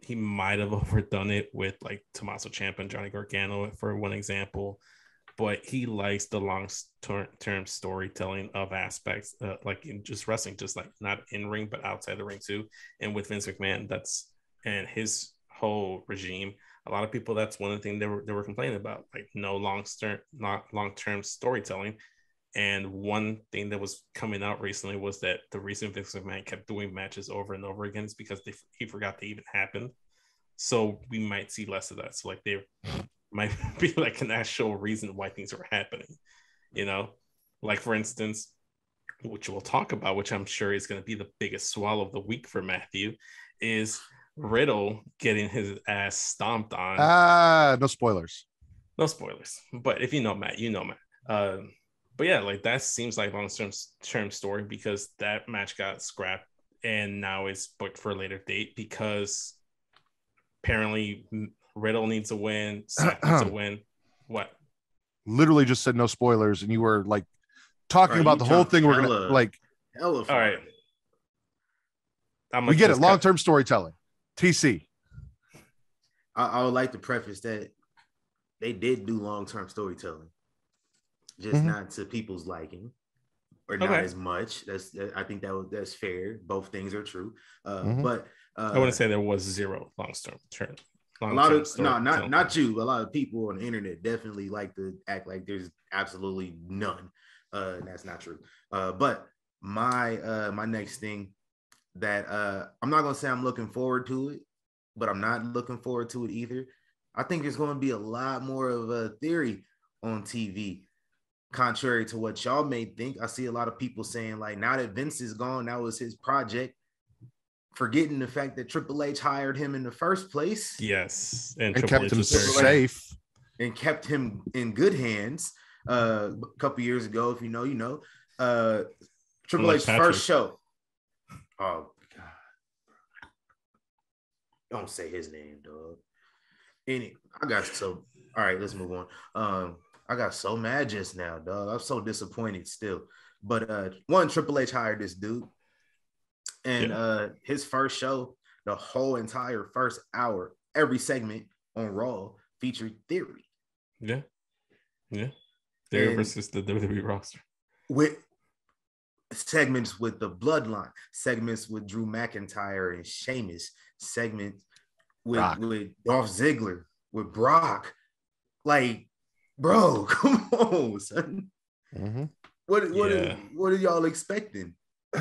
He might have [LAUGHS] overdone it with like Tommaso Ciampa and Johnny Gargano for one example, but he likes the long-term storytelling of aspects, uh, like in just wrestling, just like not in ring but outside the ring too. And with Vince McMahon, that's and his whole regime a lot of people that's one of the things they were they were complaining about like no long term not long term storytelling and one thing that was coming out recently was that the reason Vince McMahon kept doing matches over and over again is because they, he forgot they even happened so we might see less of that so like there [LAUGHS] might [LAUGHS] be like an actual reason why things are happening you know like for instance which we'll talk about which i'm sure is going to be the biggest swallow of the week for matthew is Riddle getting his ass stomped on. Ah, no spoilers. no spoilers, but if you know Matt, you know Matt. Um, but yeah, like that seems like long term term story because that match got scrapped and now it's booked for a later date because apparently Riddle needs a win, [CLEARS THROAT] Seth needs a win. What? Literally just said no spoilers, and you were like talking Right, about the whole jumped thing. We're gonna like Hella All right. I'm we get it. Long term storytelling. TC. I, I would like to preface that they did do long term storytelling, just Mhm. not to people's liking, or not Okay. as much. That's I think that was that's fair. Both things are true. Uh, Mhm. But uh, I want to say there was zero long term term. a lot of no, not storytelling. not you. A lot of people on the internet definitely like to act like there's absolutely none. Uh, and that's not true. Uh, but my uh my next thing that uh I'm not gonna say I'm looking forward to it, but I'm not looking forward to it either. I think there's gonna be a lot more of a theory on TV. Contrary to what y'all may think, I see a lot of people saying like now that Vince is gone, that was his project. Forgetting the fact that Triple H hired him in the first place Yes, and, And kept H him safe. and kept him in good hands uh, a couple years ago. If you know, you know. Uh, Triple H's Patrick. first show. Oh God! Don't say his name, dog. Any, I got so. All right, let's move on. Um, I got so mad just now, dog. I'm so disappointed still. But uh, one Triple H hired this dude, and Yeah. uh, his first show, the whole entire first hour, every segment on Raw featured Theory. Yeah, yeah. There And- versus the WWE roster. with segments with the bloodline, segments with Drew McIntyre and Sheamus, segments with, Rock. with Dolph Ziggler. with Brock. Like, bro, [LAUGHS] come on, son. Mhm. What what Yeah. what are y'all expecting? [CLEARS THROAT]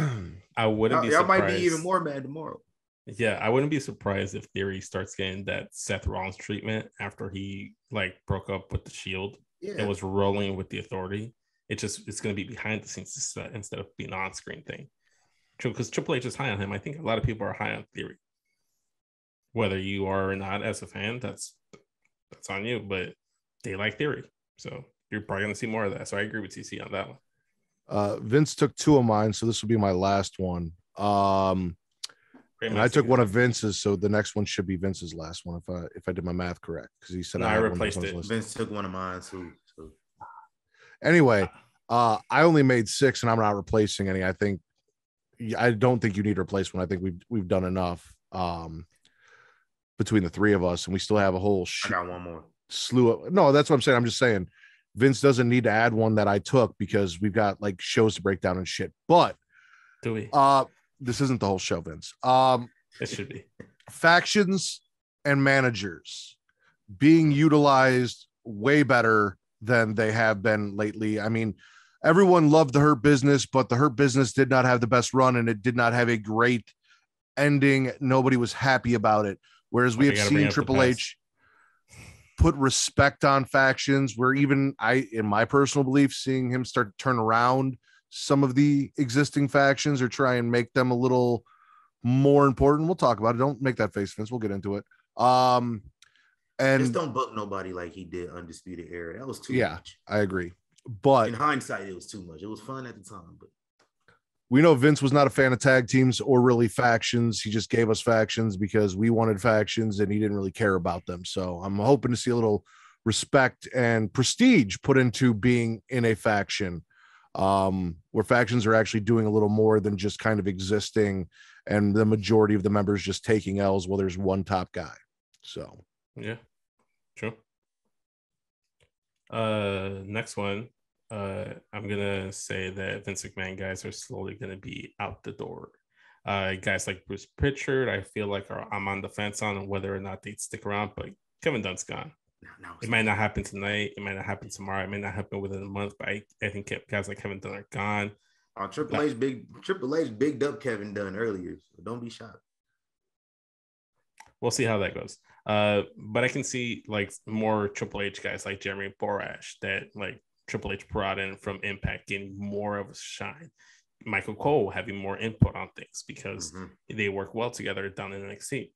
I wouldn't Y'all, be y'all might be even more mad tomorrow. Yeah, I wouldn't be surprised if Theory starts getting that Seth Rollins treatment after he like broke up with the Shield Yeah, and was rolling with the Authority. It just it's going to be behind the scenes instead- instead of being on screen thing. True, because Triple H is high on him. I think a lot of people are high on Theory. Whether you are or not as a fan, that's that's on you. But they like Theory, so you're probably going to see more of that. So I agree with TC on that one. Uh, Vince took two of mine, so this will be my last one. Um, Great and I took one of Vince's, so the next one should be Vince's last one if I if I did my math correct because he said No, I had one replaced on it. list. Vince took one of mine too. So Anyway, uh, I only made six, and I'm not replacing any. I think I don't think you need to replace one. I think we've we've done enough um, between the three of us, and we still have a whole I got one more. Slew of. No, that's what I'm saying. I'm just saying Vince doesn't need to add one that I took because we've got like shows to break down and shit. But Do we? uh, this isn't the whole show, Vince. Um, it should be. factions and managers being utilized way better than they have been lately. I mean, everyone loved the Hurt Business, but the Hurt Business did not have the best run and it did not have a great ending. Nobody was happy about it. Whereas we have you gotta bring seen Triple? H put respect on factions, where even I, in my personal belief, seeing him start to turn around some of the existing factions or try and make them a little more important. We'll talk about it. Don't make that face, Vince. We'll get into it. Um, and Just don't book nobody like he did Undisputed Era. That was too Yeah. much. I agree, but In hindsight, it was too much. It was fun at the time, but we know Vince was not a fan of tag teams or really factions. He just gave us factions because we wanted factions and he didn't really care about them. So I'm hoping to see a little respect and prestige put into being in a faction um, where factions are actually doing a little more than just kind of existing and the majority of the members just taking L's while there's one top guy. So Yeah, true. Uh, next one. Uh, I'm gonna say that Vince McMahon guys are slowly gonna be out the door. Uh, guys like Bruce Pritchard, I feel like are, I'm on the fence on whether or not they'd stick around, but Kevin Dunn's gone. now, now It might not happen tonight. It might not happen tomorrow. It may not happen within a month. But I, I think guys like Kevin Dunn are gone. Uh, Triple H big Triple H bigged up Kevin Dunn earlier, so don't be shocked. We'll see how that goes. Uh, but I can see like more Triple H guys like Jeremy Borash that like Triple H brought in from Impact getting more of a shine. Michael Cole having more input on things because Mhm. they work well together down in NXT.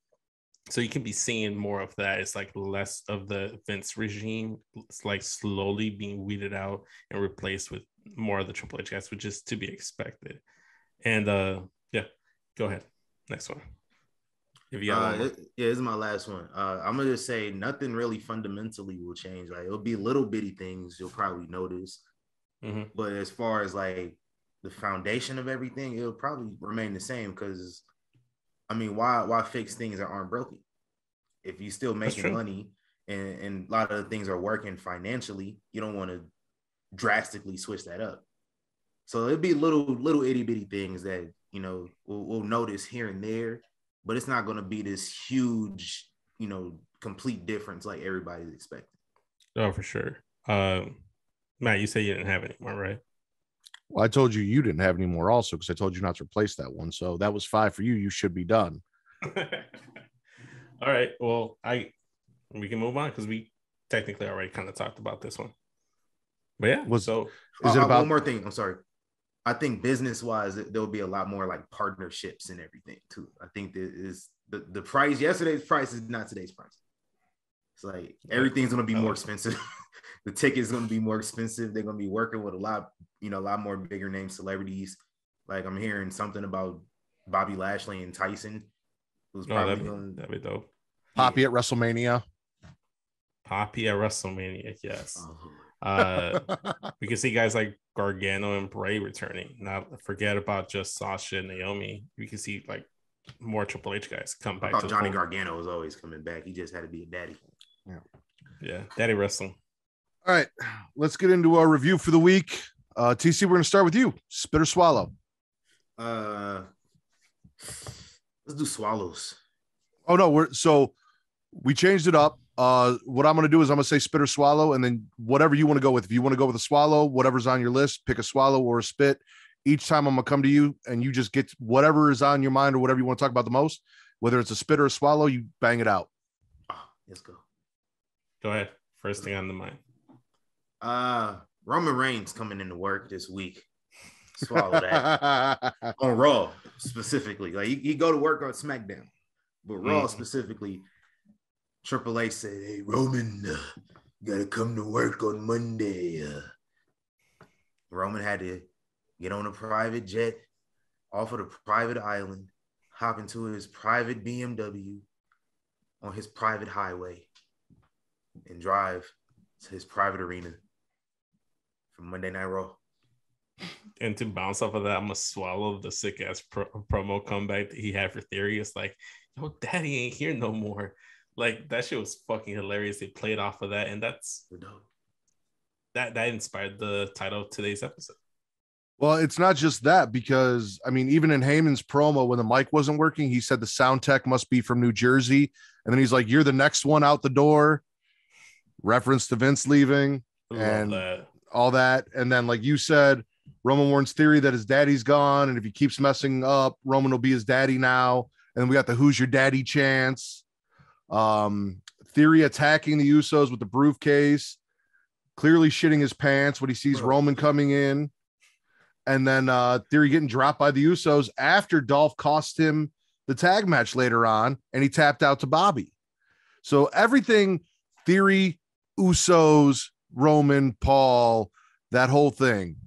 So you can be seeing more of that. It's like less of the Vince regime. It's like slowly being weeded out and replaced with more of the Triple H guys, which is to be expected. And uh yeah, go ahead. Next one. If you got Uh, it- yeah, this is my last one. Uh, I'm gonna just say nothing really fundamentally will change. Like it'll be little bitty things you'll probably notice, Mhm. but as far as like the foundation of everything, it'll probably remain the same. Because I mean, why why fix things that aren't broken? If you're still making money and and a lot of the things are working financially, you don't want to drastically switch that up. So it'd be little little itty bitty things that you know we'll, we'll notice here and there, but it's not going to be this huge you know complete difference like everybody's expecting. Oh, for sure. Um, Matt, you say you didn't have any more, right? well, I told you you didn't have any more also because I told you not to replace that one. So that was five for you. You should be done. [LAUGHS] All right. Well, I we can move on because we technically already kind of talked about this one. But yeah, Was- so Is Uh, it uh, about one more thing? I'm sorry. I think business wise, there'll be a lot more like partnerships and everything too. I think that is the, the price. Yesterday's price is not today's price. It's like everything's gonna be more expensive. [LAUGHS] the ticket's gonna be more expensive. They're gonna be working with a lot, you know, a lot more bigger name celebrities. Like I'm hearing something about Bobby Lashley and Tyson, who's no, probably that'd be, gonna that'd be dope. Poppy at WrestleMania. Poppy at WrestleMania, yes. Oh, Uh, [LAUGHS] we can see guys like Gargano and Bray returning. Not forget about just Sasha and Naomi. We can see like more Triple H guys come I back. thought to Johnny. Gargano was always coming back. He just had to be a daddy. Yeah, yeah, Daddy Wrestling. All right, let's get into our review for the week. Uh, TC, we're going to start with you. Spit or swallow. Uh, let's do swallows. Oh no, we're so we changed it up. Uh, what I'm gonna do is I'm gonna say spit or swallow, and then whatever you want to go with. If you want to go with a swallow, whatever's on your list, pick a swallow or a spit. Each time I'm gonna come to you, and you just get whatever is on your mind or whatever you want to talk about the most. Whether it's a spit or a swallow, you bang it out. Let's go. Go ahead. First thing on the mind. Uh, Roman Reigns coming into work this week. Swallow that [LAUGHS] on Raw specifically. Like he, he go to work on SmackDown, but Raw Mhm. specifically. Triple H said, "Hey Roman, uh, gotta come to work on Monday." Uh, Roman had to get on a private jet off of the private island, hop into his private BMW on his private highway, and drive to his private arena for Monday Night Raw. And to bounce off of that, I'm gonna swallow the sick ass pro- promo comeback that he had for Theory. It's like, yo, daddy ain't here no more. Like that shit was fucking hilarious. They played off of that, and that's The that that inspired the title of today's episode. Well, it's not just that because I mean, even in Heyman's promo, when the mic wasn't working, he said the sound tech must be from New Jersey, and then he's like, "You're the next one out the door." Reference to Vince leaving, And- that. all that, and then like you said, Roman Warren's theory that his daddy's gone, and if he keeps messing up, Roman will be his daddy now. And then we got the "Who's your daddy?" chance. Um, theory attacking the Usos with the briefcase, clearly shitting his pants when he sees Bro. Roman coming in. And then uh Theory getting dropped by the Usos after Dolph cost him the tag match later on, and he tapped out to Bobby. So everything Theory, Usos, Roman, Paul, that whole thing,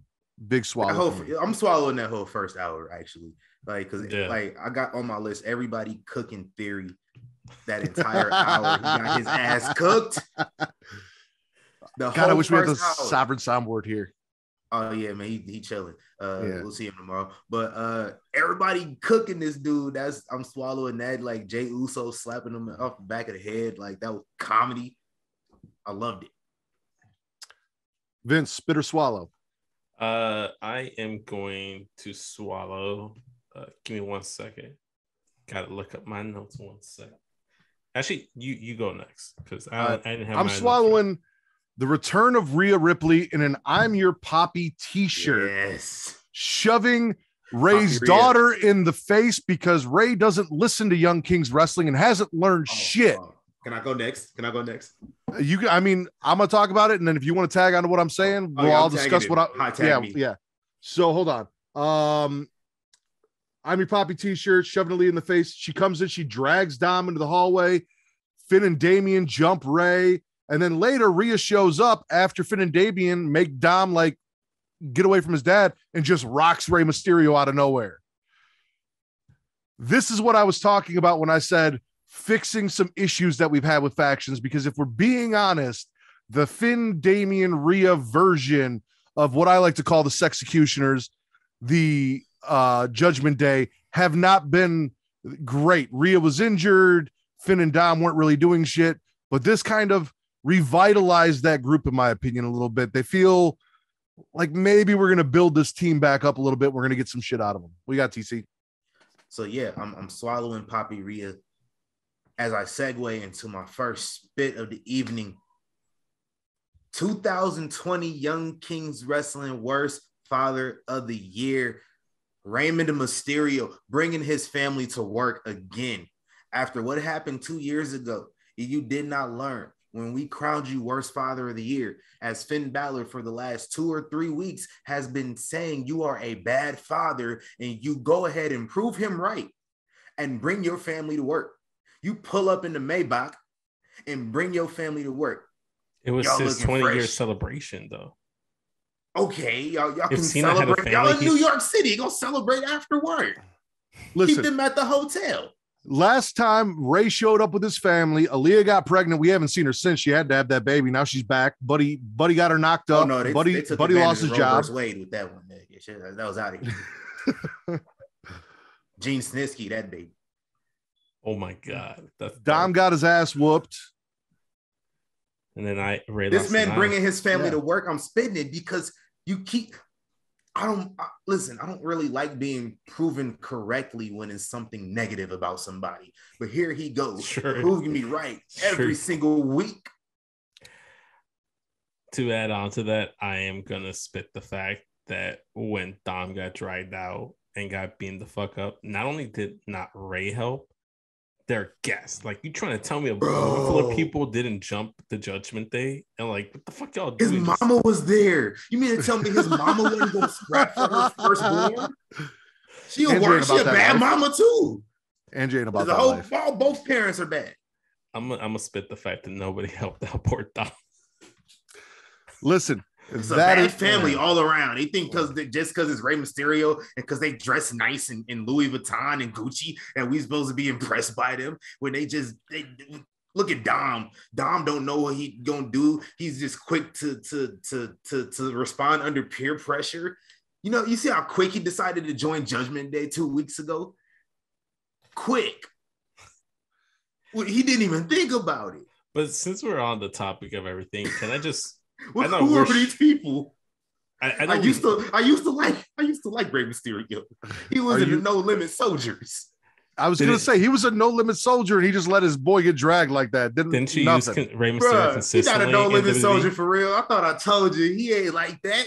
big That swallow. whole. I'm swallowing that whole first hour actually, like because Yeah. like I got on my list everybody cooking theory that entire hour. He got his ass cooked. The God, I wish we had the sovereign soundboard here. Oh yeah, man, he, he chilling. Uh, Yeah. we'll see him tomorrow. But uh, everybody cooking this dude. That's I'm swallowing that. Like Jay Uso slapping him off the back of the head. Like that was comedy. I loved it. Vince, spit or swallow. Uh, I am going to swallow. Uh, give me one second. Gotta look up my notes one second. Actually, you you go next because I, Uh, I didn't have. I'm swallowing the return of Rhea Ripley in an I'm Your Poppy t-shirt, Yes. shoving Rey's Poppy Rhea. daughter in the face because Rey doesn't listen to Young Kings wrestling and hasn't learned Oh, shit. oh. Can I go next? Can I go next? You can, I mean, I'm gonna talk about it, and then if you want to tag onto what I'm saying, Oh, we'll yeah, all I'm tagging discuss what I Hot tag yeah, me. yeah. So hold on. Um I'm your poppy t-shirt, shoving Lee in the face. She comes in, she drags Dom into the hallway. Finn and Damian jump Rey, and then later Rhea shows up after Finn and Damian make Dom like get away from his dad and just rocks Rey Mysterio out of nowhere. This is what I was talking about when I said fixing some issues that we've had with factions. Because if we're being honest, the Finn, Damian, Rhea version of what I like to call the Sexecutioners, the uh, Judgment Day, have not been great. Rhea was injured. Finn and Dom weren't really doing shit, but this kind of revitalized that group, in my opinion, a little bit. They feel like maybe we're going to build this team back up a little bit. We're going to get some shit out of them. We got TC. So yeah, I'm, I'm swallowing Poppy Rhea as I segue into my first spit of the evening. 2020 Young Kings Wrestling Worst Father of the Year. Raymond Mysterio bringing his family to work again after what happened two years ago. You did not learn when we crowned you Worst Father of the Year, as Finn Balor for the last two or three weeks has been saying you are a bad father and you go ahead and prove him right and bring your family to work. You pull up in the Maybach and bring your family to work. It was Y'all his looking 20 year celebration though. Okay, y'all, y'all can Cena had a celebrate. Y'all in New York City, gonna celebrate after work. Keep them at the hotel. last time Rey showed up with his family, Aaliyah got pregnant. We haven't seen her since. She had to have that baby. Now she's back. Buddy, Buddy got her knocked Oh up. no, they, Buddy, they took Buddy advantage lost his job. versus Wade with that one. Yeah, yeah, that was out of here. [LAUGHS] Gene Snitsky, that baby. Oh my god. That's Dom got his ass whooped. And then I Rey This man bringing his family Yeah. to work. I'm spitting it because you keep. I don't I, listen. I don't really like being proven correctly when it's something negative about somebody. But here he goes, [LAUGHS] Sure. proving me right [LAUGHS] every Sure. single week. to add on to that, I am gonna spit the fact that when Dom got dried out and got beaten the fuck up, not only did not Rey help, their guests. Like you trying to tell me a room full of people didn't jump the judgment day and like what the fuck y'all His doing? mama was there. You mean to tell me his mama wasn't gonna scrap for her firstborn? She a Andrew She a bad life. mama too. Angie ain't about The whole, life. all, both parents are bad. I'm gonna I'm gonna spit the fact that nobody [LAUGHS] helped out poor Dom. Listen, It's a that bad is- family all around. They think because just because it's Rey Mysterio and because they dress nice in, in Louis Vuitton and Gucci, and we supposed to be [LAUGHS] impressed by them when they just they look at Dom. Dom don't know what he gonna do. He's just quick to to to to to respond under peer pressure. You know, you see how quick he decided to join Judgment Day two weeks ago. Quick. Well, he didn't even think about it. But since we're on the topic of everything, can I just Well, who we're sh- these people? I, I, I, know we- used to, I used to like, I used to like Rey Mysterio. He [LAUGHS] was in you- the No Limit Soldiers. I was Did gonna it- say he was a no limit soldier and he just let his boy get dragged like that. Didn't, didn't you nothing. use con- Rey Mysterio Bruh, he consistently? not a No in Limit Soldier for real. I thought I told you he ain't like that.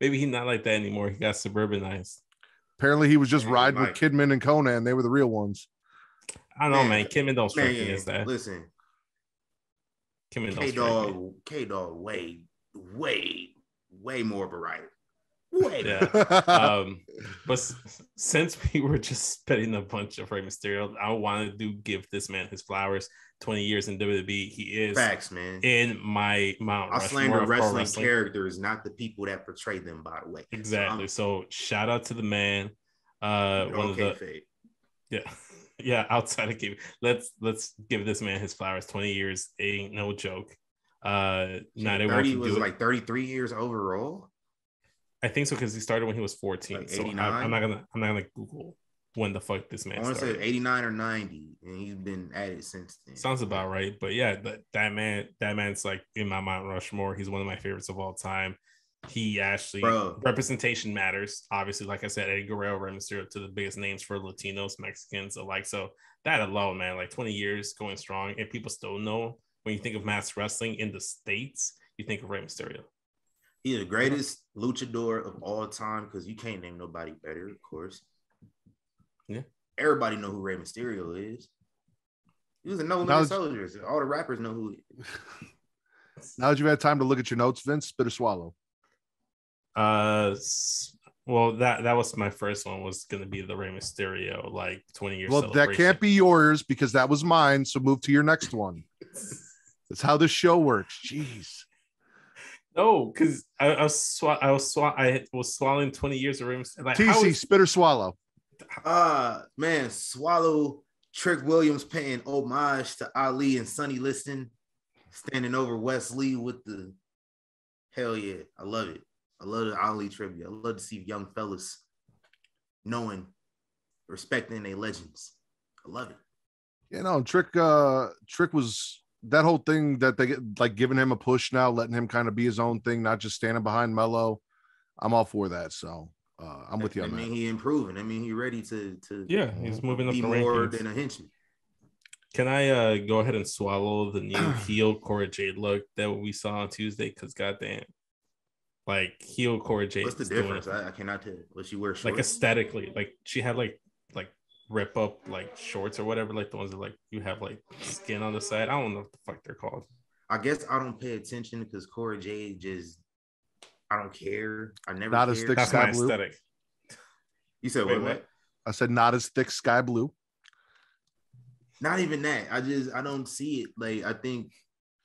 Maybe he's not like that anymore. He got suburbanized. Apparently, he was just Man, riding like- with Kidman and Konnan. They were the real ones. I don't know, Man, man. Kidman don't strike me as that. listen, Kidman don't K strike me. Dog, K Dog, way, way, way more of a writer. Way. Yeah. [LAUGHS] um, [LAUGHS] but s- since we were just spitting a bunch of Rey Mysterio, I wanted to give this man his flowers. Twenty years in WWE, he is Facts, man. in my Mount I Rushmore slander of pro wrestling, wrestling. characters, not the people that portray them. By the way, Exactly. So So shout out to the man. Uh, I'm, one of the okay, yeah, [LAUGHS] yeah. Outside of game, let's let's give this man his flowers. Twenty years ain't no joke. Uh, not everyone Thirty can was do it. like thirty-three years overall. I think so because he started when he was fourteen. Like so I, 89? I'm not gonna I'm not gonna Google when the fuck this man. I want to say 89 or 90, and he's been at it since then. Sounds about right, but yeah, that that man, that man's like in my Mount Rushmore. He's one of my favorites of all time. He actually Bro. representation matters. Obviously, like I said, Eddie Guerrero, Rey Mysterio, to the biggest names for Latinos, Mexicans alike. So that alone, man, like 20 years going strong, and people still know when you think of mass wrestling in the states, you think of Rey Mysterio. He's the greatest luchador of all time because you can't name nobody better, of course. Yeah. Everybody know who Rey Mysterio is. He was a no Now limit it's- soldiers. All the rappers know who. He [LAUGHS] now that you've had time to look at your notes, Vince, spit or swallow. Uh, well, that that was my first one. Was gonna be the Rey Mysterio, like 20 years. Well, that can't be yours because that was mine. So move to your next one. That's how this show works. Jeez. No, because I, I was swa- I was swa- I was swallowing 20 years of Rey Mysterio. Like, TC, is- spit or swallow. Uh man, swallow Trick Williams paying homage to Ali and Sonny Liston, standing over Wesley with the hell yeah. I love it. I love the Ali tribute. I love to see young fellas knowing, respecting their legends. I love it. You know, Trick uh Trick was that whole thing that they get like giving him a push now, letting him kind of be his own thing, not just standing behind Melo. I'm all for that. So uh I'm with you I on mean, that. he improving. I mean, he ready to to yeah, he's moving up be the more rankings. than a henchman. Can I uh go ahead and swallow the new [CLEARS THROAT] heel Cora Jade look that we saw on Tuesday? Because goddamn, like heel Cora Jade. What's the difference? I, I cannot tell. What she wear Like aesthetically, like she had like like rip up like shorts or whatever, like the ones that like you have like skin on the side. I don't know what the fuck they're called. I guess I don't pay attention because Cora Jade just I don't care. I never Not cared. as thick That's Sky my blue? aesthetic. You said Wait, what, what? what? I said not as thick sky blue. Not even that. I just I don't see it. Like I think,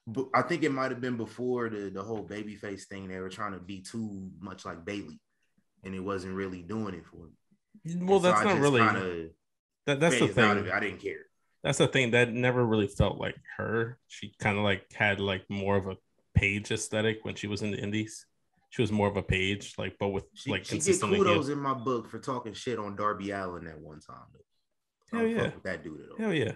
but I think it might have been before the the whole babyface thing. They were trying to be too much like Bayley, and it wasn't really doing it for me. Well, And that's not really. kinda That, that's the phased out of thing. I didn't care. That's the thing that never really felt like her. She kind of like had like more of a page aesthetic when she was in the indies. She was more of a page, like but with She, like she consistently. heel. kudos in my book for talking shit on Darby Allin at one time. Hell yeah. that dude at all. Hell yeah.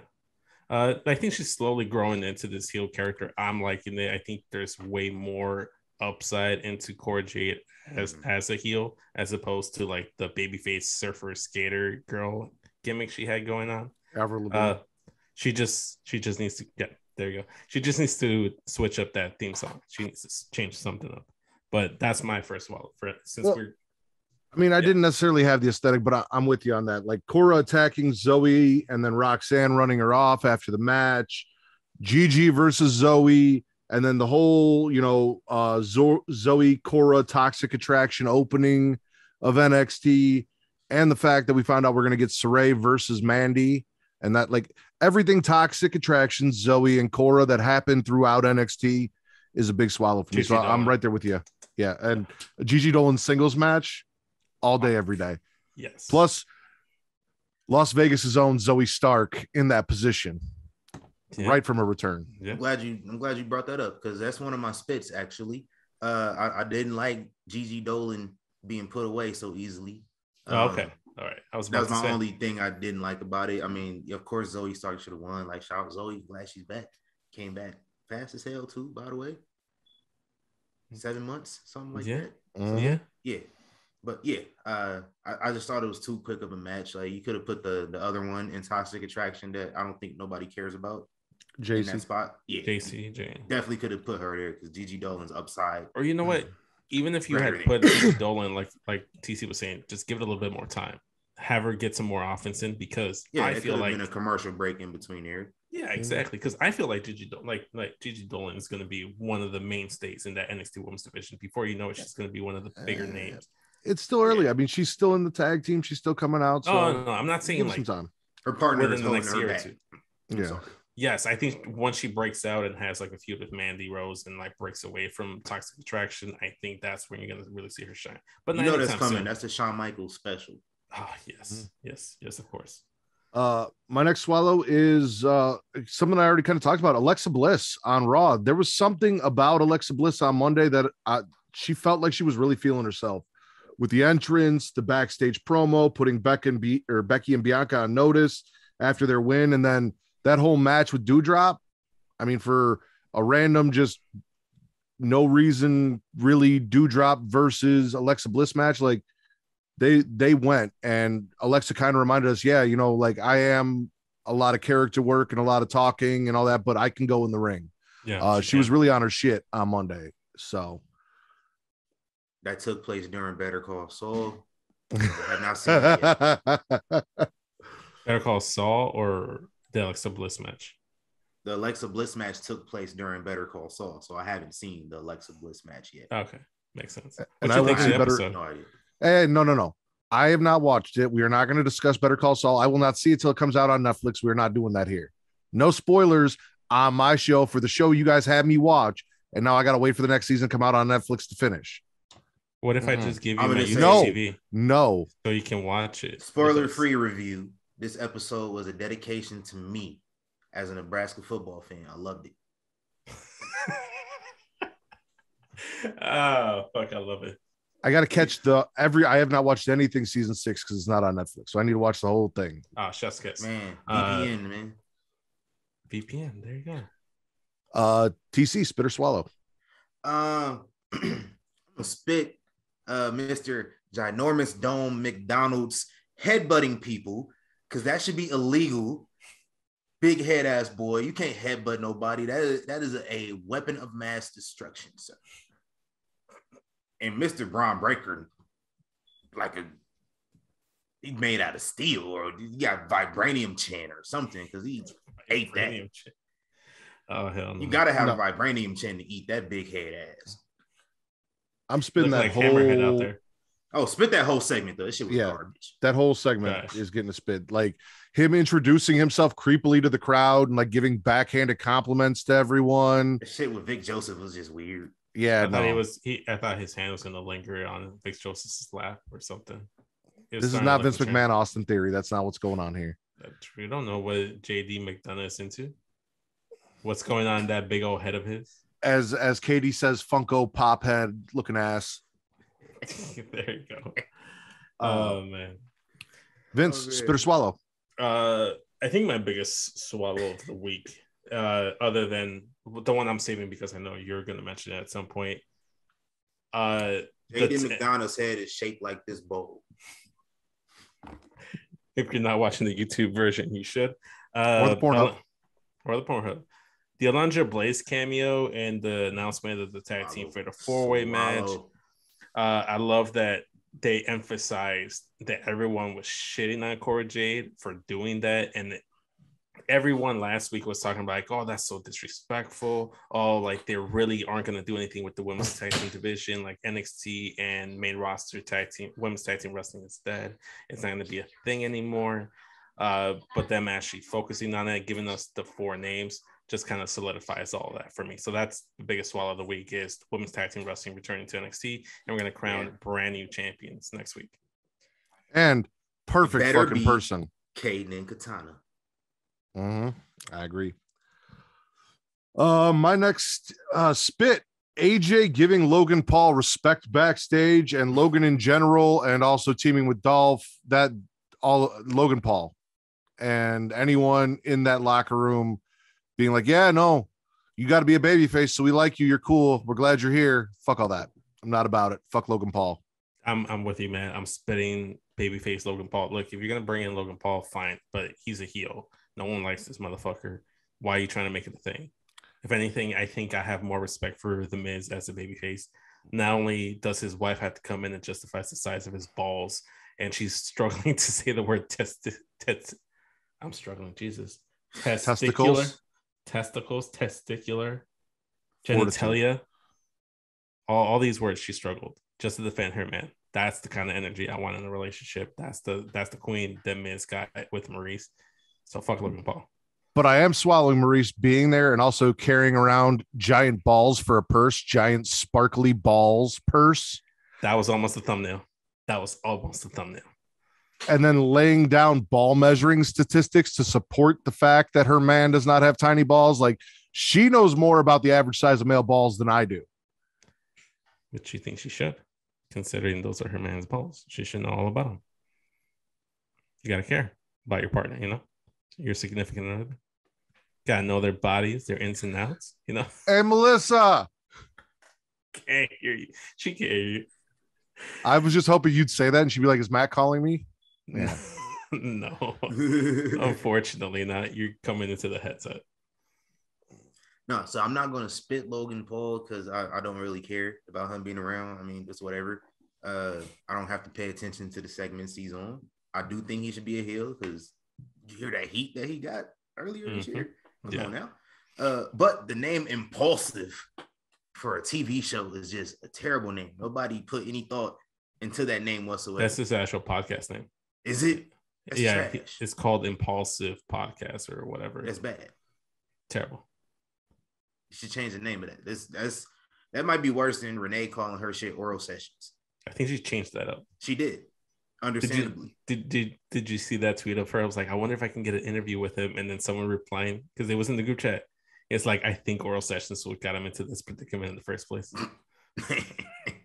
Uh, I think she's slowly growing into this heel character. I'm liking it. I think there's way more upside into Cora Jade as Mhm. as a heel, as opposed to like the babyface surfer skater girl gimmick she had going on. Avril Uh, she just she just needs to yeah, there you go. She just needs to switch up that theme song. She needs to change something up. But that's my first wallet for since Well, we're I mean, I yeah. didn't necessarily have the aesthetic, but I, I'm with you on that. Like Cora attacking Zoey and then Roxanne running her off after the match, Gigi versus Zoey, and then the whole, you know, uh, Zo- Zoey Cora toxic attraction opening of NXT, and the fact that we found out we're going to get Saray versus Mandy, and that like everything toxic attraction, Zoey and Cora that happened throughout NXT is a big swallow for me. Gigi So I'm right there with you. Yeah. And Gigi Dolan singles match all day, every day. yes. Plus, Las Vegas's own Zoey Stark in that position Yeah. right from her return. Yeah. I'm glad you I'm glad you brought that up because that's one of my spits actually. Uh I, I didn't like Gigi Dolan being put away so easily. Oh, Um, okay. All right. I was That was my say. only thing I didn't like about it. I mean, of course, Zoey Stark should have won. Like, shout out Zoey, glad she's back. Came back fast as hell too, by the way. Seven months, something like Yeah. that. Mhm. Yeah. Yeah, but yeah, uh, I, I just thought it was too quick of a match. Like, you could have put the the other one in Toxic Attraction that I don't think nobody cares about in that Jacy. spot. Yeah, Jacy Jayne. definitely could have put her there because Gigi Dolan's upside. Or you know what? Even if you had everything. put Gigi [COUGHS] Dolan, like like TC was saying, just give it a little bit more time. Have her get some more offense in because Yeah, I it feel like been a commercial break in between there. yeah, exactly. Because I feel like Gigi Dol- like like Gigi Dolan is going to be one of the mainstays in that NXT Women's division. Before you know it, she's going to be one of the bigger Uh, names. It's still early. I mean, she's still in the tag team. She's still coming out. So oh no, no, I'm not give saying her like some time. Her partner is within the next her year or back. two. Yeah. sorry. Yes, I think once she breaks out and has like a feud with Mandy Rose and like breaks away from Toxic Attraction, I think that's when you're gonna really see her shine. But You know that's coming. soon. That's the Shawn Michaels special. Oh yes, Mhm. yes, yes, of course. Uh, my next swallow is uh something I already kind of talked about. Alexa Bliss on Raw. There was something about Alexa Bliss on Monday that uh, she felt like she was really feeling herself with the entrance, the backstage promo, putting Becky and Be- or Becky and Bianca on notice after their win, and then that whole match with Doudrop. I mean, for a random just no reason really Doudrop versus Alexa Bliss match, like they they went and Alexa kind of reminded us, yeah, you know, like I am a lot of character work and a lot of talking and all that, but I can go in the ring. Yeah, Uh, she was really on her shit on Monday. So That took place during Better Call Saul. [LAUGHS] I have not seen it yet. [LAUGHS] Better Call Saul or the Alexa Bliss match. The Alexa Bliss match took place during Better Call Saul, so I haven't seen the Alexa Bliss match yet. Okay, makes sense. And What I you will think of the better- episode? No idea. Hey, no, no, no. I have not watched it. We are not going to discuss Better Call Saul. I will not see it till it comes out on Netflix. We're not doing that here. No spoilers on my show for the show you guys had me watch. And now I got to wait for the next season to come out on Netflix to finish. What if I Mhm. just give you I'm my gonna YouTube say- No. TV No. so you can watch it? Spoiler free review. This episode was a dedication to me as a Nebraska football fan. I loved it. [LAUGHS] oh fuck, I love it. I got to catch the every. I have not watched anything season six because it's not on Netflix. So I need to watch the whole thing. Ah, chef's kiss. Man, Uh, VPN, man. VPN. There you go. Uh, TC, spit or swallow. Um, [CLEARS THROAT] I'm spit, uh, Mr. Ginormous Dome McDonald's headbutting people because that should be illegal. Big head ass boy, you can't headbutt nobody. That is that is a, a weapon of mass destruction, sir. And Mr. Bron Breakker, like a he made out of steel or he got vibranium chin or something because he Ate that. Vibranium shit. Oh hell no. you gotta have No. a vibranium chin to eat that big head ass. I'm spitting that like whole there. Oh, spit that whole segment though. That shit was Yeah. garbage. that whole segment Gosh. is getting a spit. Like him introducing himself creepily to the crowd and like giving backhanded compliments to everyone. The shit with Vic Joseph was just weird. Yeah, I thought he was. He. I thought his hand was gonna linger on Vic Joseph's lap or something. This is not Vince. McMahon Austin theory. That's not what's going on here. We don't know what JD McDonagh is into. What's going on in that big old head of his? As as Katie says, Funko Pop head looking ass. [LAUGHS] there you go. Uh, oh man. Vince, Okay. spit or swallow. Uh, I think my biggest swallow of the week, uh, other than the one I'm saving because I know you're going to mention it at some point, Uh, Jaden the- McDonagh's head is shaped like this bowl. if you're not watching the YouTube version, you should. Uh, Or the Pornhub. Or the Pornhub. The Alundra Blayze cameo and the announcement of the tag team for the four way match. Uh, I love that they emphasized that everyone was shitting on Cora Jade for doing that, and everyone last week was talking about like, oh, that's so disrespectful. Oh, like they really aren't going to do anything with the women's tag team division, like NXT and main roster tag team, women's tag team wrestling is dead. It's not going to be a thing anymore. Uh, but them actually focusing on it, giving us the four names, just kind of solidifies all that for me. So that's the biggest swallow of the week is women's tag team wrestling returning to NXT, and we're going to crown Yeah. brand new champions next week. And perfect fucking person. Kayden and Katana. hmm I agree. Uh, my next uh, spit AJ giving Logan Paul respect backstage and Logan in general, and also teaming with Dolph. That all Logan Paul and anyone in that locker room being like, Yeah, no, you got to be a baby face. So we like you. You're cool. We're glad you're here. Fuck all that. I'm not about it. Fuck Logan Paul. I'm I'm with you, man. I'm spitting babyface Logan Paul. Look, if you're gonna bring in Logan Paul, fine, but he's a heel. No one likes this motherfucker. Why are you trying to make it a thing? If anything, I think I have more respect for the Miz as a babyface. Not only does his wife have to come in and justifies the size of his balls, and she's struggling [LAUGHS] to say the word test. test I'm struggling, Jesus. Testicular, Testicles? Testicles, testicular, genitalia. All, all these words she struggled just to defend her man. That's the kind of energy I want in a relationship. That's the that's the queen that Miz got with Maryse. So fuck Logan Paul. but I am swallowing Maryse being there and also carrying around giant balls for a purse, giant sparkly balls purse, That was almost a thumbnail. That was almost a thumbnail. And then laying down ball measuring statistics to support the fact that her man does not have tiny balls. Like she knows more about the average size of male balls than I do. Which she thinks she should, considering those are her man's balls. She should know all about them. You gotta care about your partner, you know, your significant other. Gotta know their bodies, their ins and outs. You know, [LAUGHS] Hey, Melissa, can't hear you. She can't hear you. I was just hoping you'd say that and she'd be like, Is Matt calling me? Yeah. [LAUGHS] [LAUGHS] no, [LAUGHS] unfortunately not. You're coming into the headset. No, so I'm not gonna spit Logan Paul because I, I don't really care about him being around. I mean, it's whatever. Uh, I don't have to pay attention to the segments he's on. I do think he should be a heel because you hear that heat that he got earlier this Mhm. year. Come Yeah. on now. Uh, but the name Impulsive for a TV show is just a terrible name. Nobody put any thought into that name whatsoever. That's his actual podcast name. Is it? That's yeah, trash. it's called Impulsive Podcast or whatever. That's bad. terrible. You should change the name of that. This that's that might be worse than Renee calling her shit oral sessions. I think she changed that up. She did, understandably. Did you, did did you see that tweet of her? I was like, I wonder if I can get an interview with him, and then someone replying because it was in the group chat. It's like I think oral sessions would got him into this predicament in the first place. [LAUGHS]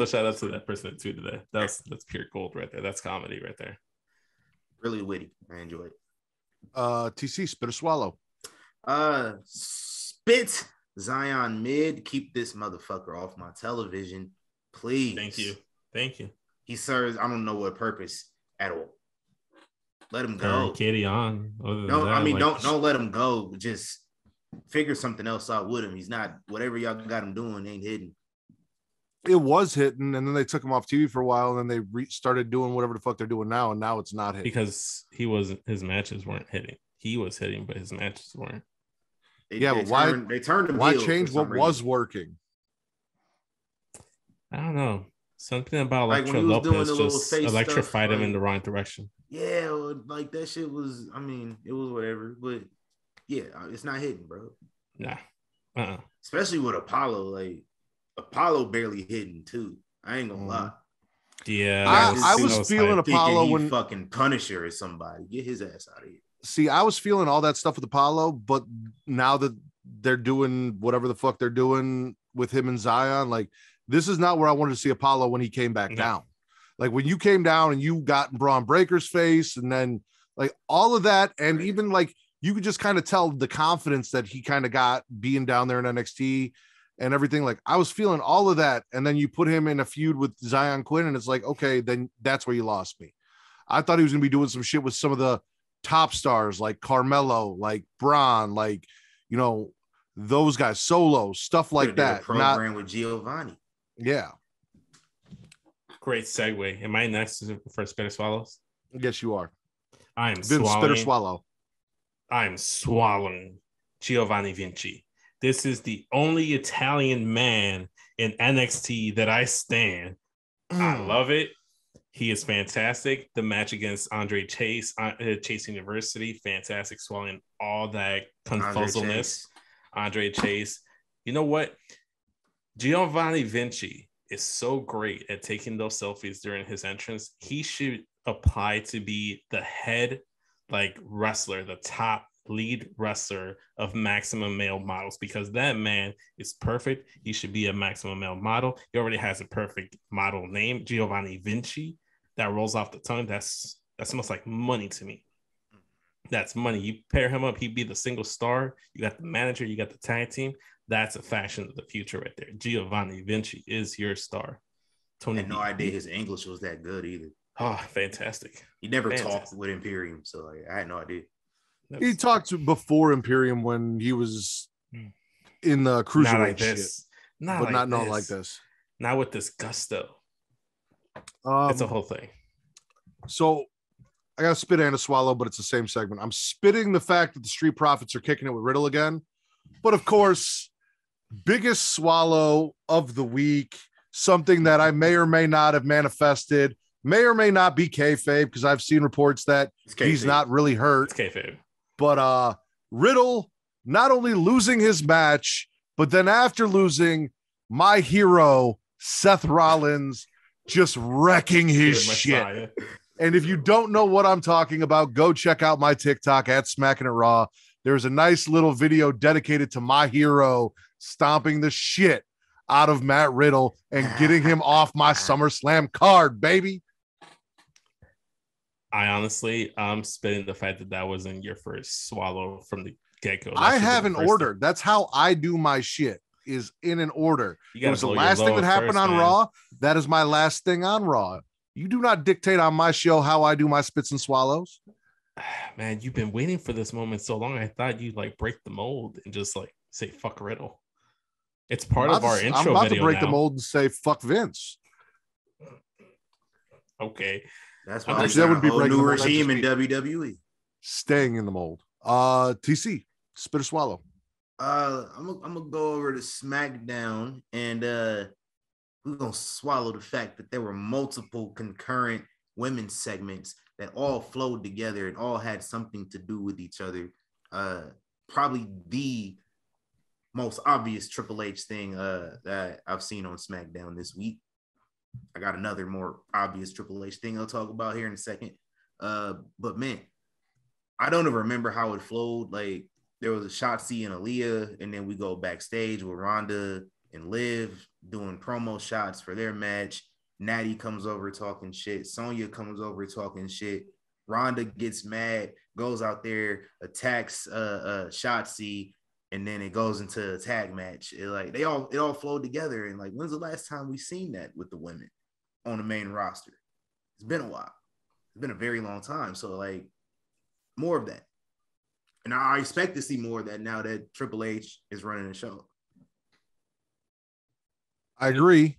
So shout out to that person that tweeted that. That's that's pure gold right there. That's comedy right there. really witty. I enjoy it. Uh, TC, spit or swallow. Uh, spit Xyon mid. Keep this motherfucker off my television, please. Thank you, thank you. He serves. I don't know what purpose at all. Let him Go. go. Katie on. No, that, I mean like, don't don't let him go. Just figure something else out with him. He's not whatever y'all got him doing ain't hidden. It was hitting, and then they took him off TV for a while, and then they re- started doing whatever the fuck they're doing now, and now it's not hitting. because he was his matches weren't hitting. He was hitting, but his matches weren't. They, Yeah, they but why- Turned, they turned him. Why change what some was working? I don't know. Something about Like when he was doing Lopez the little just face electrified stuff, him in the wrong direction. Yeah, like that shit was. I mean, it was whatever, but yeah, it's not hitting, bro. Nah. Uh-uh. Especially with Apollo, like Apollo barely hitting too. I ain't gonna Mhm. lie. Yeah. I- that I that was feeling hype. Apollo Thinking when- fucking Punisher or somebody, get his ass out of here. See, I was feeling all that stuff with Apollo, but now that they're doing whatever the fuck they're doing with him and Xyon, like this is not where I wanted to see Apollo when he came back No. down. Like when you came down and you got in Bron Breakker's face, and then like all of that, and even like you could just kind of tell the confidence that he kind of got being down there in NXT. And everything. Like I was feeling all of that, and then you put him in a feud with Xyon Quinn, and it's like, okay, then that's where you lost me. I thought he was gonna be doing some shit with some of the top stars like Carmelo, like Bron, like you know those guys, solo stuff like Could've a that. Not program with Giovanni. yeah. Great segue. Am I next for Spitter Swallows? Yes, you are. I am Vince Spitter swallowing. Swallow. I'm swallowing Giovanni Vinci. This is the only Italian man in NXT that I stand. I Mm. love it. He is fantastic. The match against Andre Chase, uh, uh, Chase University, fantastic, swallowing all that Andre confuzzleness. Chase. Andre Chase. You know what? Giovanni Vinci is so great at taking those selfies during his entrance. He should apply to be the head like wrestler, the top lead wrestler of maximum male models because that man is perfect. He should be a maximum male model. He already has a perfect model name, Giovanni Vinci. That rolls off the tongue. That's that smells like money to me. That's money. You pair him up, he'd be the single star. You got the manager, you got the tag team. That's a fashion of the future right there. Giovanni Vinci is your star. I Tony, had no idea his English was that good either. Oh, fantastic. He never Fantastic. talked with Imperium, so like, I had no idea. He talked to before Imperium when he was in the not cruiserweight like shit, this. Not but like not not like this. Not with this gusto. Um, it's a whole thing. So I got to spit and a swallow, but it's the same segment. I'm spitting the fact that the Street Profits are kicking it with Riddle again. But of course, biggest swallow of the week, something that I may or may not have manifested, may or may not be kayfabe because I've seen reports that he's not really hurt. It's kayfabe. But uh Riddle not only losing his match, but then after losing, my hero Seth Rollins just wrecking his Good shit. And if you don't know what I'm talking about, go check out my TikTok at Smacking It Raw. There's a nice little video dedicated to my hero stomping the shit out of Matt Riddle and getting him off my [SIGHS] SummerSlam card, baby. I honestly, I'm spitting the fact that that wasn't your first swallow from the get go. I have an order. That's how I do my shit. Is in an order. It was the last thing that happened first, on man. Raw. That is my last thing on Raw. You do not dictate on my show how I do my spits and swallows. [SIGHS] Man, you've been waiting for this moment so long. I thought you'd like break the mold and just like say fuck Riddle. It's part of our to- intro I'm about to break the mold and say fuck Vince. Okay, That's why that that would would be be a breaking the new regime in WWE. Staying in the mold. Uh TC, spit or swallow. Uh, I'm gonna I'm gonna go over to SmackDown and uh, we're gonna swallow the fact that there were multiple concurrent women's segments that all flowed together and all had something to do with each other. Uh, probably the most obvious Triple H thing uh that I've seen on SmackDown this week. I got another more obvious Triple H thing I'll talk about here in a second. Uh, but man, I don't even remember how it flowed. Like there was a Shotzi and Aaliyah, and then we go backstage with Ronda and Liv doing promo shots for their match. Natty comes over talking shit. Sonya comes over talking shit. Ronda gets mad, goes out there, attacks uh, uh Shotzi, and then it goes into a tag match. It, like they all it all flowed together. And like, when's the last time we seen that with the women on the main roster? It's been a while. It's been a very long time. So like, more of that. And I expect to see more of that now that Triple H is running the show. I agree.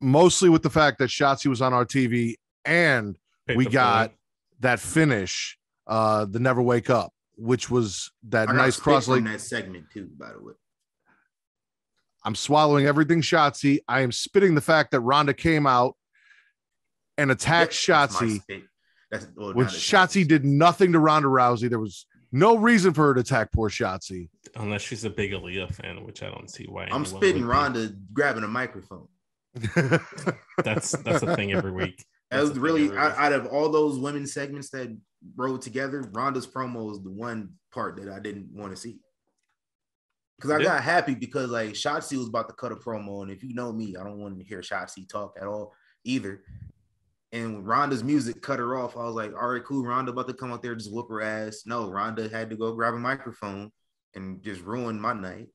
Mostly with the fact that Shotzi was on our TV and Pick we got point. that finish, uh, the Never Wake Up, which was that I nice spit cross leg. that segment too, by the way. I'm swallowing everything Shotzi. I am spitting the fact that Ronda came out and attacked That's my Shotzi spit. That's well, when not attack. Shotzi did nothing to Ronda Rousey. There was no reason for her to attack poor Shotzi. unless she's a big Aaliyah fan, which I don't see why. I'm spitting would be. Ronda grabbing a microphone. [LAUGHS] [LAUGHS] That's that's a thing every week. That was really every out, out of all those women's segments that rode together, Ronda's promo was the one part that I didn't want to see. Because I Yeah. got happy because like Shotzi was about to cut a promo, and if you know me, I don't want to hear Shotzi talk at all either. And when Ronda's music cut her off, I was like, all right, cool. Ronda about to come out there just whoop her ass. No, Ronda had to go grab a microphone and just ruin my night.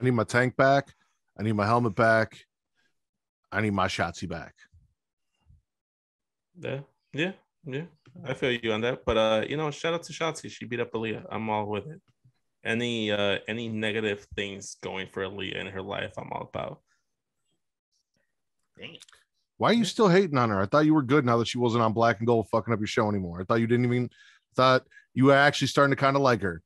I need my tank back. I need my helmet back. I need my Shotzi back. Yeah, yeah, yeah. I feel you on that. But uh, you know, shout out to Shotzi. She beat up Aaliyah. I'm all with it. Any uh any negative things going for Aaliyah in her life, I'm all about. Dang. Why are you still hating on her? I thought you were good now that she wasn't on black and gold fucking up your show anymore. I thought you didn't even thought you were actually starting to kind of like her.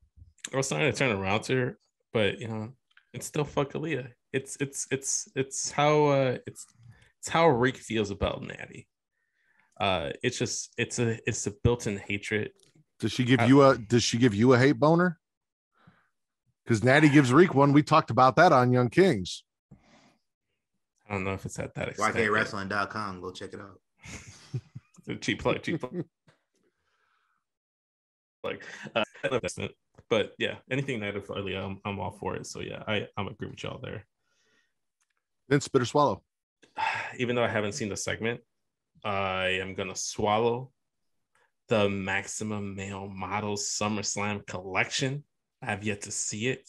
I was starting to turn around to her, but you know, it's still fuck Aaliyah. It's it's it's it's how uh it's it's how Rick feels about Natty. Uh it's just it's a it's a built-in hatred. Does she give I- you a does she give you a hate boner? Because Natty gives Reek one. We talked about that on Young Kings. I don't know if it's at that extent. yet. YKWrestling.com. Go check it out. [LAUGHS] cheap plug, cheap plug. [LAUGHS] Like, uh, but yeah, anything negative for Aaliyah, I'm, I'm all for it. So yeah, I I'm agree with y'all there. Then spit or swallow. [SIGHS] Even though I haven't seen the segment, I am gonna swallow the Maximum Male Models SummerSlam collection. I have yet to see it.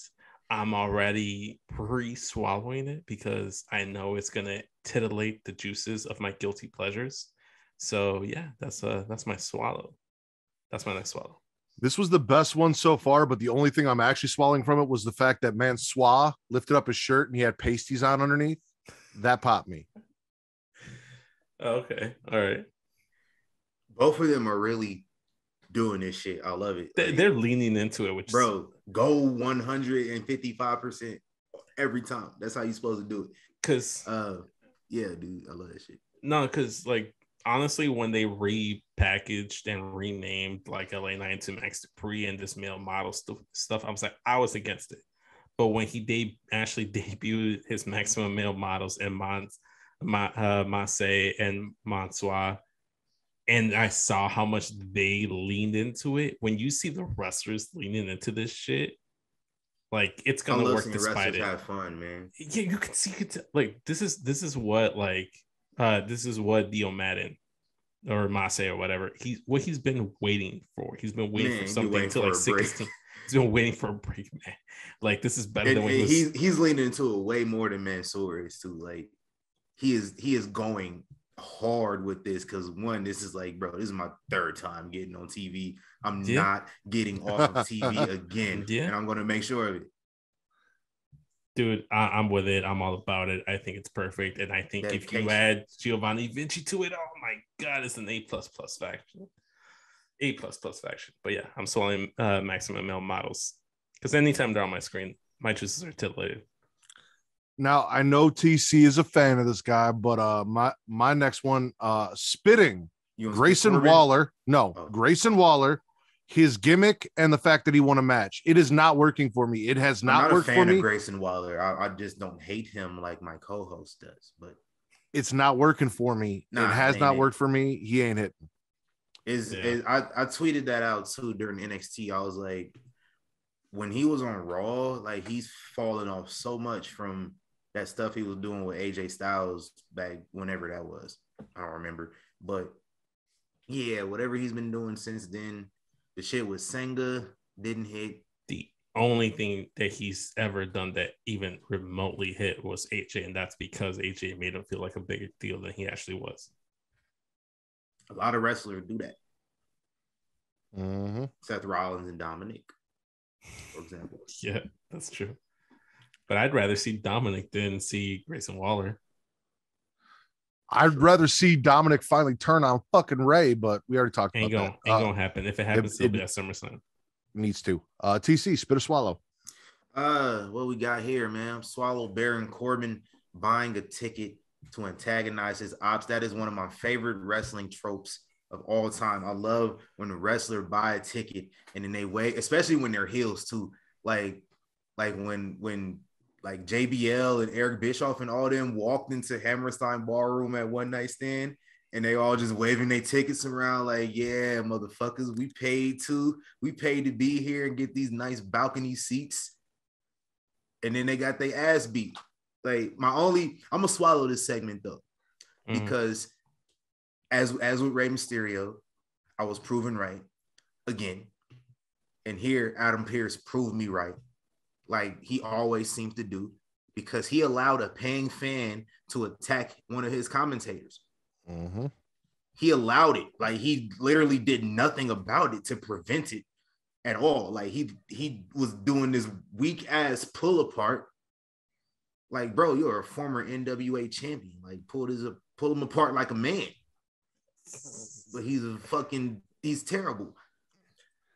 I'm already pre-swallowing it because I know it's gonna titillate the juices of my guilty pleasures. So yeah, that's uh that's my swallow. That's my next swallow. This was the best one so far, but the only thing I'm actually swallowing from it was the fact that Mansois lifted up his shirt and he had pasties on underneath. That popped me. Okay, all right. Both of them are really doing this shit. I love it. They- Like, They're leaning into it, which is- bro, go 155% every time. That's how you're supposed to do it. because Uh yeah, dude. I love that shit. No, because like honestly, when they repackaged and renamed like LA Knight to Max Dupri and this male model stu- stuff, I was like, I was against it. But when he de- actually [LAUGHS] debuted his maximum male models in Mont, Ma- uh, Marseille and Monsois, and I saw how much they leaned into it. When you see the wrestlers leaning into this shit, like it's gonna love work despite it have fun, man. yeah, you can see it. Like this is this is what like uh this is what Dio Maddin or Mace or whatever he's what he's been waiting for. He's been waiting Man, for something to like for a break. 16. [LAUGHS] He's been waiting for a break, man. Like this is better And, than when he was. he's he's leaning into it way more than Mansoor is too. Like he is he is going hard with this because one, this is like, bro, this is my third time getting on TV. I'm Yeah. not getting off of TV [LAUGHS] again, Yeah. and I'm gonna make sure of it. Dude, I, I'm with it. I'm all about it. I think it's perfect, and I think if you add Giovanni Vinci to it, oh my god, it's an A plus plus faction. A plus plus faction. But yeah, I'm swallowing uh, maximum male models because anytime they're on my screen, my juices are titillated. Now I know TC is a fan of this guy, but uh my my next one, uh spitting Grayson Waller. No, Oh. Grayson Waller, his gimmick and the fact that he won a match. It is not working for me. It has I'm not, not a worked for fan me. of Grayson Waller. I, I just don't hate him like my co-host does. But it's not working for me. Nah, it has not ain't worked for me. He ain't hitting. is Yeah. is- I, I tweeted that out too during NXT. I was like, when he was on Raw, like he's fallen off so much from that stuff he was doing with AJ Styles back whenever that was. I don't remember, but yeah, whatever he's been doing since then, the shit with Sanga didn't hit. the only thing that he's ever done that even remotely hit was AJ, and that's because AJ made him feel like a bigger deal than he actually was. A lot of wrestlers do that. Mm-hmm. Seth Rollins and Dominik, for example. [LAUGHS] Yeah, that's true. But I'd rather see Dominik than see Grayson Waller. I'd rather see Dominik finally turn on fucking Rey, but we already talked Ain't about gonna that. ain't Uh, gonna happen. If it happens, it- it'll be at SummerSlam. needs to. Uh TC, spit or swallow. Uh, what we got here, man? Swallow Baron Corbin buying a ticket to antagonize his ops. That is one of my favorite wrestling tropes of all time. I love when a wrestler buy a ticket and then they wait, especially when they're heels too. Like, like when when like JBL and Eric Bischoff and all them walked into Hammerstein Ballroom at one night stand. And they all just waving their tickets around, like, yeah, motherfuckers, we paid to, we paid to be here and get these nice balcony seats and then they got their ass beat. Like my only, I'm gonna swallow this segment though, Mhm. because as as with Rey Mysterio, I was proven right again, and here Adam Pearce proved me right, like he always seems to do. because he allowed a paying fan to attack one of his commentators. Mhm. He allowed it. Like he literally did nothing about it to prevent it at all. Like he he was doing this weak ass pull apart. Like, bro, you're a former NWA champion. Like, pull this pull him apart like a man. But he's a fucking he's terrible.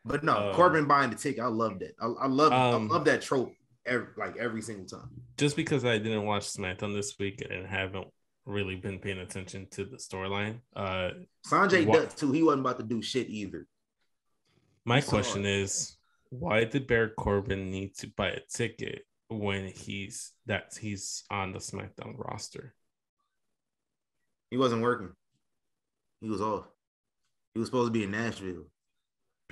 But no, Um, Corbin buying the ticket. I love that. I, I love Um, I love that trope every, like every single time. Just because I didn't watch SmackDown this week and haven't really been paying attention to the storyline, uh, Sanjay Dutt too. He wasn't about to do shit either. my saw question is, why did Baron Corbin need to buy a ticket when he's that he's on the SmackDown roster? He wasn't working. He was off. He was supposed to be in Nashville.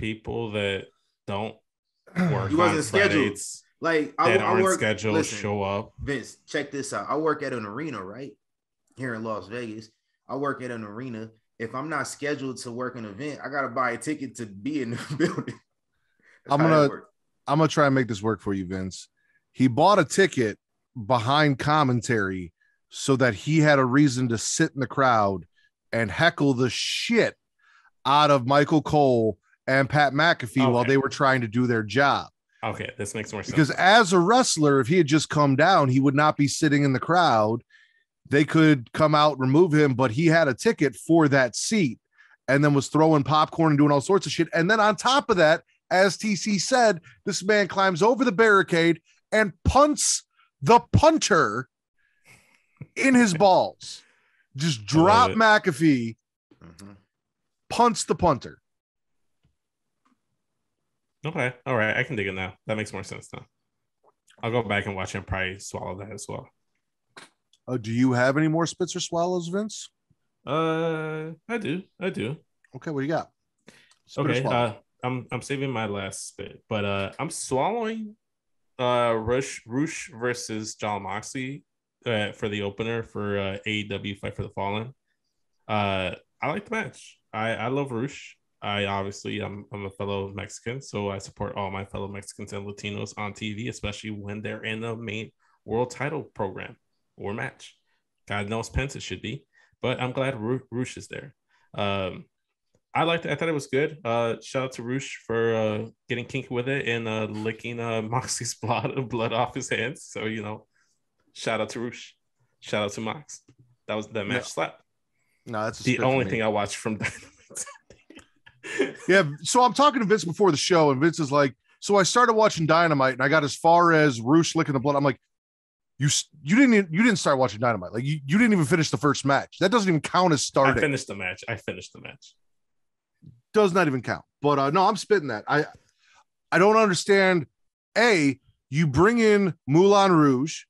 People that don't [CLEARS THROAT] work He wasn't on scheduled. Fridays Like I, that I aren't work. scheduled listen, show up. Vince, check this out. I work at an arena, right? Here in Las Vegas. I work at an arena. If I'm not scheduled to work an event, I gotta buy a ticket to be in the [LAUGHS] building. That's I'm gonna- I'm gonna try and make this work for you, Vince. He bought a ticket behind commentary so that he had a reason to sit in the crowd and heckle the shit out of Michael Cole and Pat McAfee while they were trying to do their job. Okay, this makes more sense. Because as a wrestler, if he had just come down, he would not be sitting in the crowd. They could come out, remove him, but he had a ticket for that seat and then was throwing popcorn and doing all sorts of shit. And then on top of that, as TC said, this man climbs over the barricade and punts the punter in his balls. Just drop it. McAfee, Mhm. punts the punter. Okay, all right, I can dig it now. That makes more sense now. I'll go back and watch and probably swallow that as well. Uh, do you have any more Spitzer swallows, Vince? Uh, I do, I do. Okay, what do you got? Spit okay, uh, I'm I'm saving my last spit, but uh, I'm swallowing uh Rush Roosh versus Jon Moxley uh, for the opener for uh, AEW Fight for the Fallen. Uh, I like the match. I I love Roosh. I obviously I'm I'm a fellow Mexican, so I support all my fellow Mexicans and Latinos on TV, especially when they're in the main world title program or match. God knows Pence should be, but I'm glad Roo- Roosh is there. Um, I liked it. I thought it was good. Uh, shout out to Roosh for uh, getting kinky with it and uh, licking uh, [LAUGHS] Moxie's blood blood off his hands. So you know, shout out to Roosh. Shout out to Mox. That was that match Yeah. slap. no, that's The only thing I watched from [LAUGHS] Dynamite. Yeah, so I'm talking to Vince before the show, and Vince is like, "So I started watching Dynamite, and I got as far as Roosh licking the blood." I'm like, "You you didn't you didn't start watching Dynamite, like you, you didn't even finish the first match. That doesn't even count as starting." I finished the match. I finished the match. Does not even count." But uh, no, I'm spitting that. I I don't understand. A, you bring in Moulin Rouge,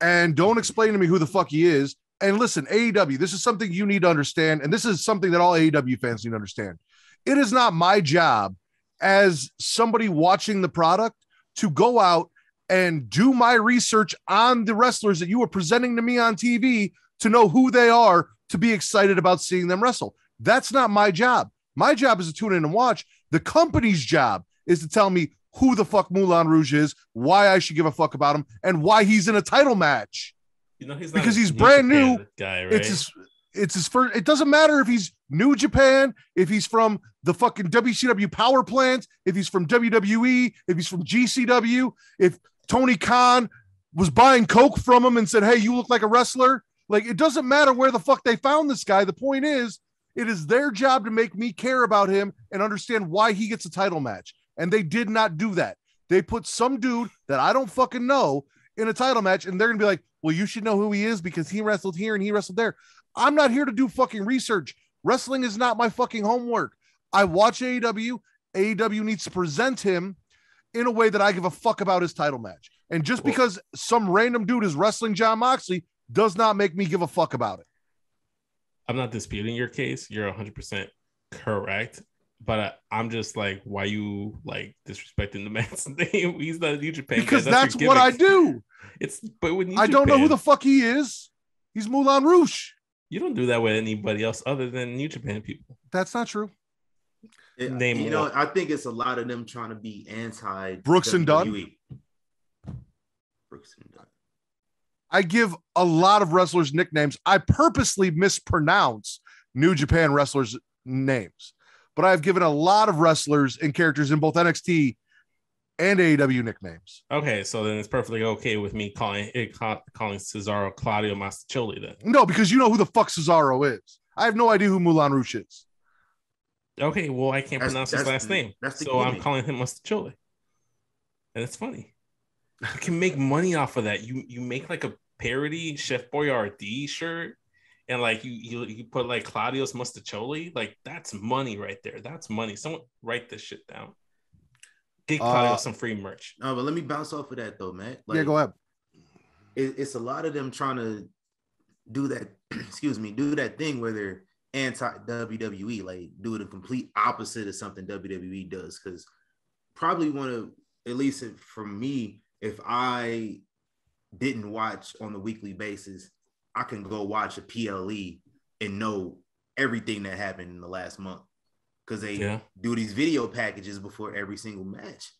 and don't explain to me who the fuck he is. And listen, AEW, this is something you need to understand, and this is something that all AEW fans need to understand. It is not my job as somebody watching the product to go out and do my research on the wrestlers that you are presenting to me on TV to know who they are to be excited about seeing them wrestle. That's not my job. My job is to tune in and watch. The company's job is to tell me who the fuck Moulin Rouge is, why I should give a fuck about him, and why he's in a title match. You know he's not Because he's brand new. guy, right? It's his it's his first. It doesn't matter if he's New Japan, if he's from the fucking WCW power plant, if he's from WWE, if he's from GCW, if Tony Khan was buying Coke from him and said, Hey, you look like a wrestler. Like it doesn't matter where the fuck they found this guy. The point is, it is their job to make me care about him and understand why he gets a title match. And they did not do that. They put some dude that I don't fucking know in a title match, and they're gonna be like, Well, you should know who he is because he wrestled here and he wrestled there. I'm not here to do fucking research. Wrestling is not my fucking homework. I watch AEW. AEW needs to present him in a way that I give a fuck about his title match. And just Well- because some random dude is wrestling Jon Moxley does not make me give a fuck about it. I'm not disputing your case. You're 100 percent correct. But uh, I'm just like, why you like disrespecting the [LAUGHS] man's name? He's not a New Japan. Because your that's what I do. [LAUGHS] It's but New I don't know who the fuck he is. He's Moulin Rouge. you don't do that with anybody else other than New Japan people. That's not true. It- Name you know. I think it's a lot of them trying to be anti Brooks and Dunn? Brooks and Dunn. I give a lot of wrestlers nicknames. I purposely mispronounce New Japan wrestlers' names, but I've given a lot of wrestlers and characters in both NXT and AEW nicknames. Okay, so then it's perfectly okay with me calling it calling Cesaro Claudio Mastacholi then. No, because you know who the fuck Cesaro is. I have no idea who Mulan Rouge is. Okay, well I can't That's- pronounce his last the- name, that's the so I'm calling him Mastacholi, and it's funny. [LAUGHS] You can make money off of that. You you make like a parody Chef Boyardee shirt, and like you you you put like Claudio's Mastacholi, like that's money right there. That's money. Someone write this shit down. Get Claudio Uh, some free merch. No, but let me bounce off of that though, man. Like, yeah, go ahead. it, it's a lot of them trying to do that [CLEARS THROAT] excuse me do that thing where they're anti WWE like do the complete opposite of something WWE does. Because probably one of at least for me if I didn't watch on the weekly basis I can go watch a PLE and know everything that happened in the last month. Because they Yeah. do these video packages before every single match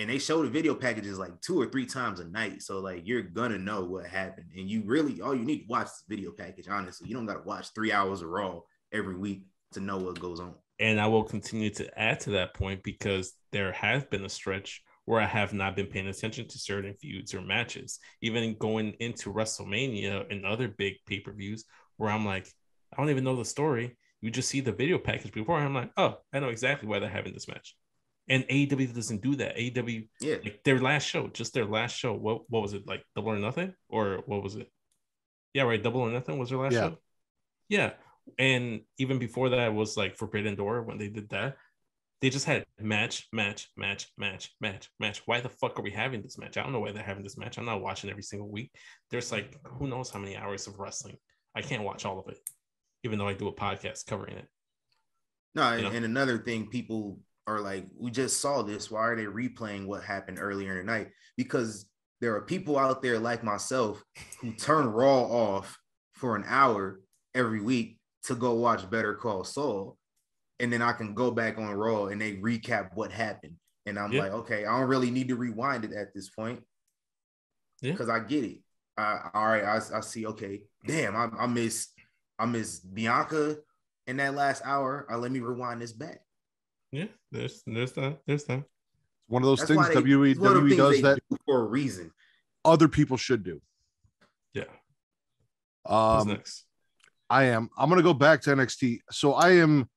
and they show the video packages like two or three times a night. So like you're gonna know what happened, and you really all you need to watch this video package. Honestly, you don't gotta watch three hours of Raw every week to know what goes on. And I will continue to add to that point because there has been a stretch where I have not been paying attention to certain feuds or matches, even going into WrestleMania and other big pay per views, where I'm like, I don't even know the story. You just see the video package before, I'm like, oh, I know exactly why they're having this match. And AEW doesn't do that. AEW, Yeah, like their last show, just their last show. What what was it like? Double or nothing, or what was it? Yeah, right. Double or nothing was their last Yeah. show. Yeah, and even before that was like Forbidden Door when they did that. They just had match, match, match, match, match, match. Why the fuck are we having this match? I don't know why they're having this match. I'm not watching every single week. There's like who knows how many hours of wrestling. I can't watch all of it, even though I do a podcast covering it. no, and, You know? and another thing, people are like, we just saw this. Why are they replaying what happened earlier in the night? Because there are people out there like myself who turn Raw off for an hour every week to go watch Better Call Saul, and then I can go back on Raw and they recap what happened, and I'm Yeah. like, okay, I don't really need to rewind it at this point Yeah. because I get it. I, all right, I, I see. Okay, damn, I, I miss I miss Bianca in that last hour. Uh, let me rewind this back. Yeah, there's there's that there's that. One of those That's things why they- WWE, it's of WWE things does that do for a reason. other people should do. Yeah. Who's Um, next? I am. I'm going to go back to NXT. So I am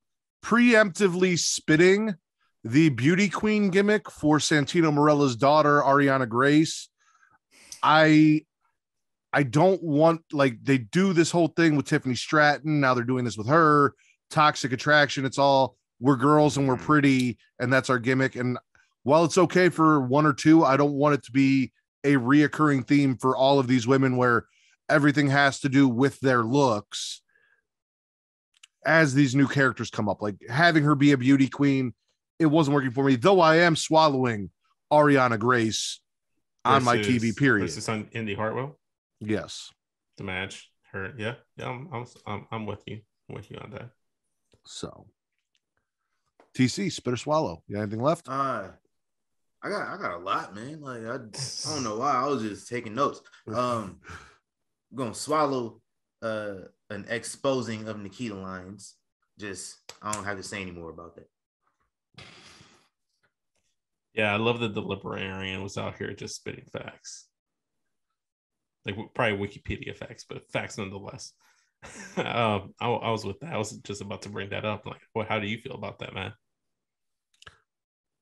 preemptively spitting the beauty queen gimmick for Santino Marella's daughter, Ariana Grace. I I don't want like they do this whole thing with Tiffany Stratton. Now they're doing this with her. Toxic attraction. It's all we're girls and we're mm. pretty, and that's our gimmick. And while it's okay for one or two, I don't want it to be a reoccurring theme for all of these women where everything has to do with their looks as these new characters come up. Like having her be a beauty queen, it wasn't working for me, though I am swallowing Ariana Grace on my TV period. this is on Indi Hartwell, Yes. the match. Her, yeah, yeah, I'm, I'm, I'm, I'm with you. I'm with you on that. So TC, spit or swallow. You got anything left? Uh I got I got a lot, man. Like I, I don't know [SIGHS] why. I was just taking notes. Um I'm [LAUGHS] gonna swallow uh an exposing of Nikita Lyons. Just I don't have to say any more about that. Yeah, I love that the librarian was out here just spitting facts. Like probably Wikipedia facts, but facts nonetheless. [LAUGHS] um, I, I was with that. I was just about to bring that up. Like, well, how do you feel about that, man?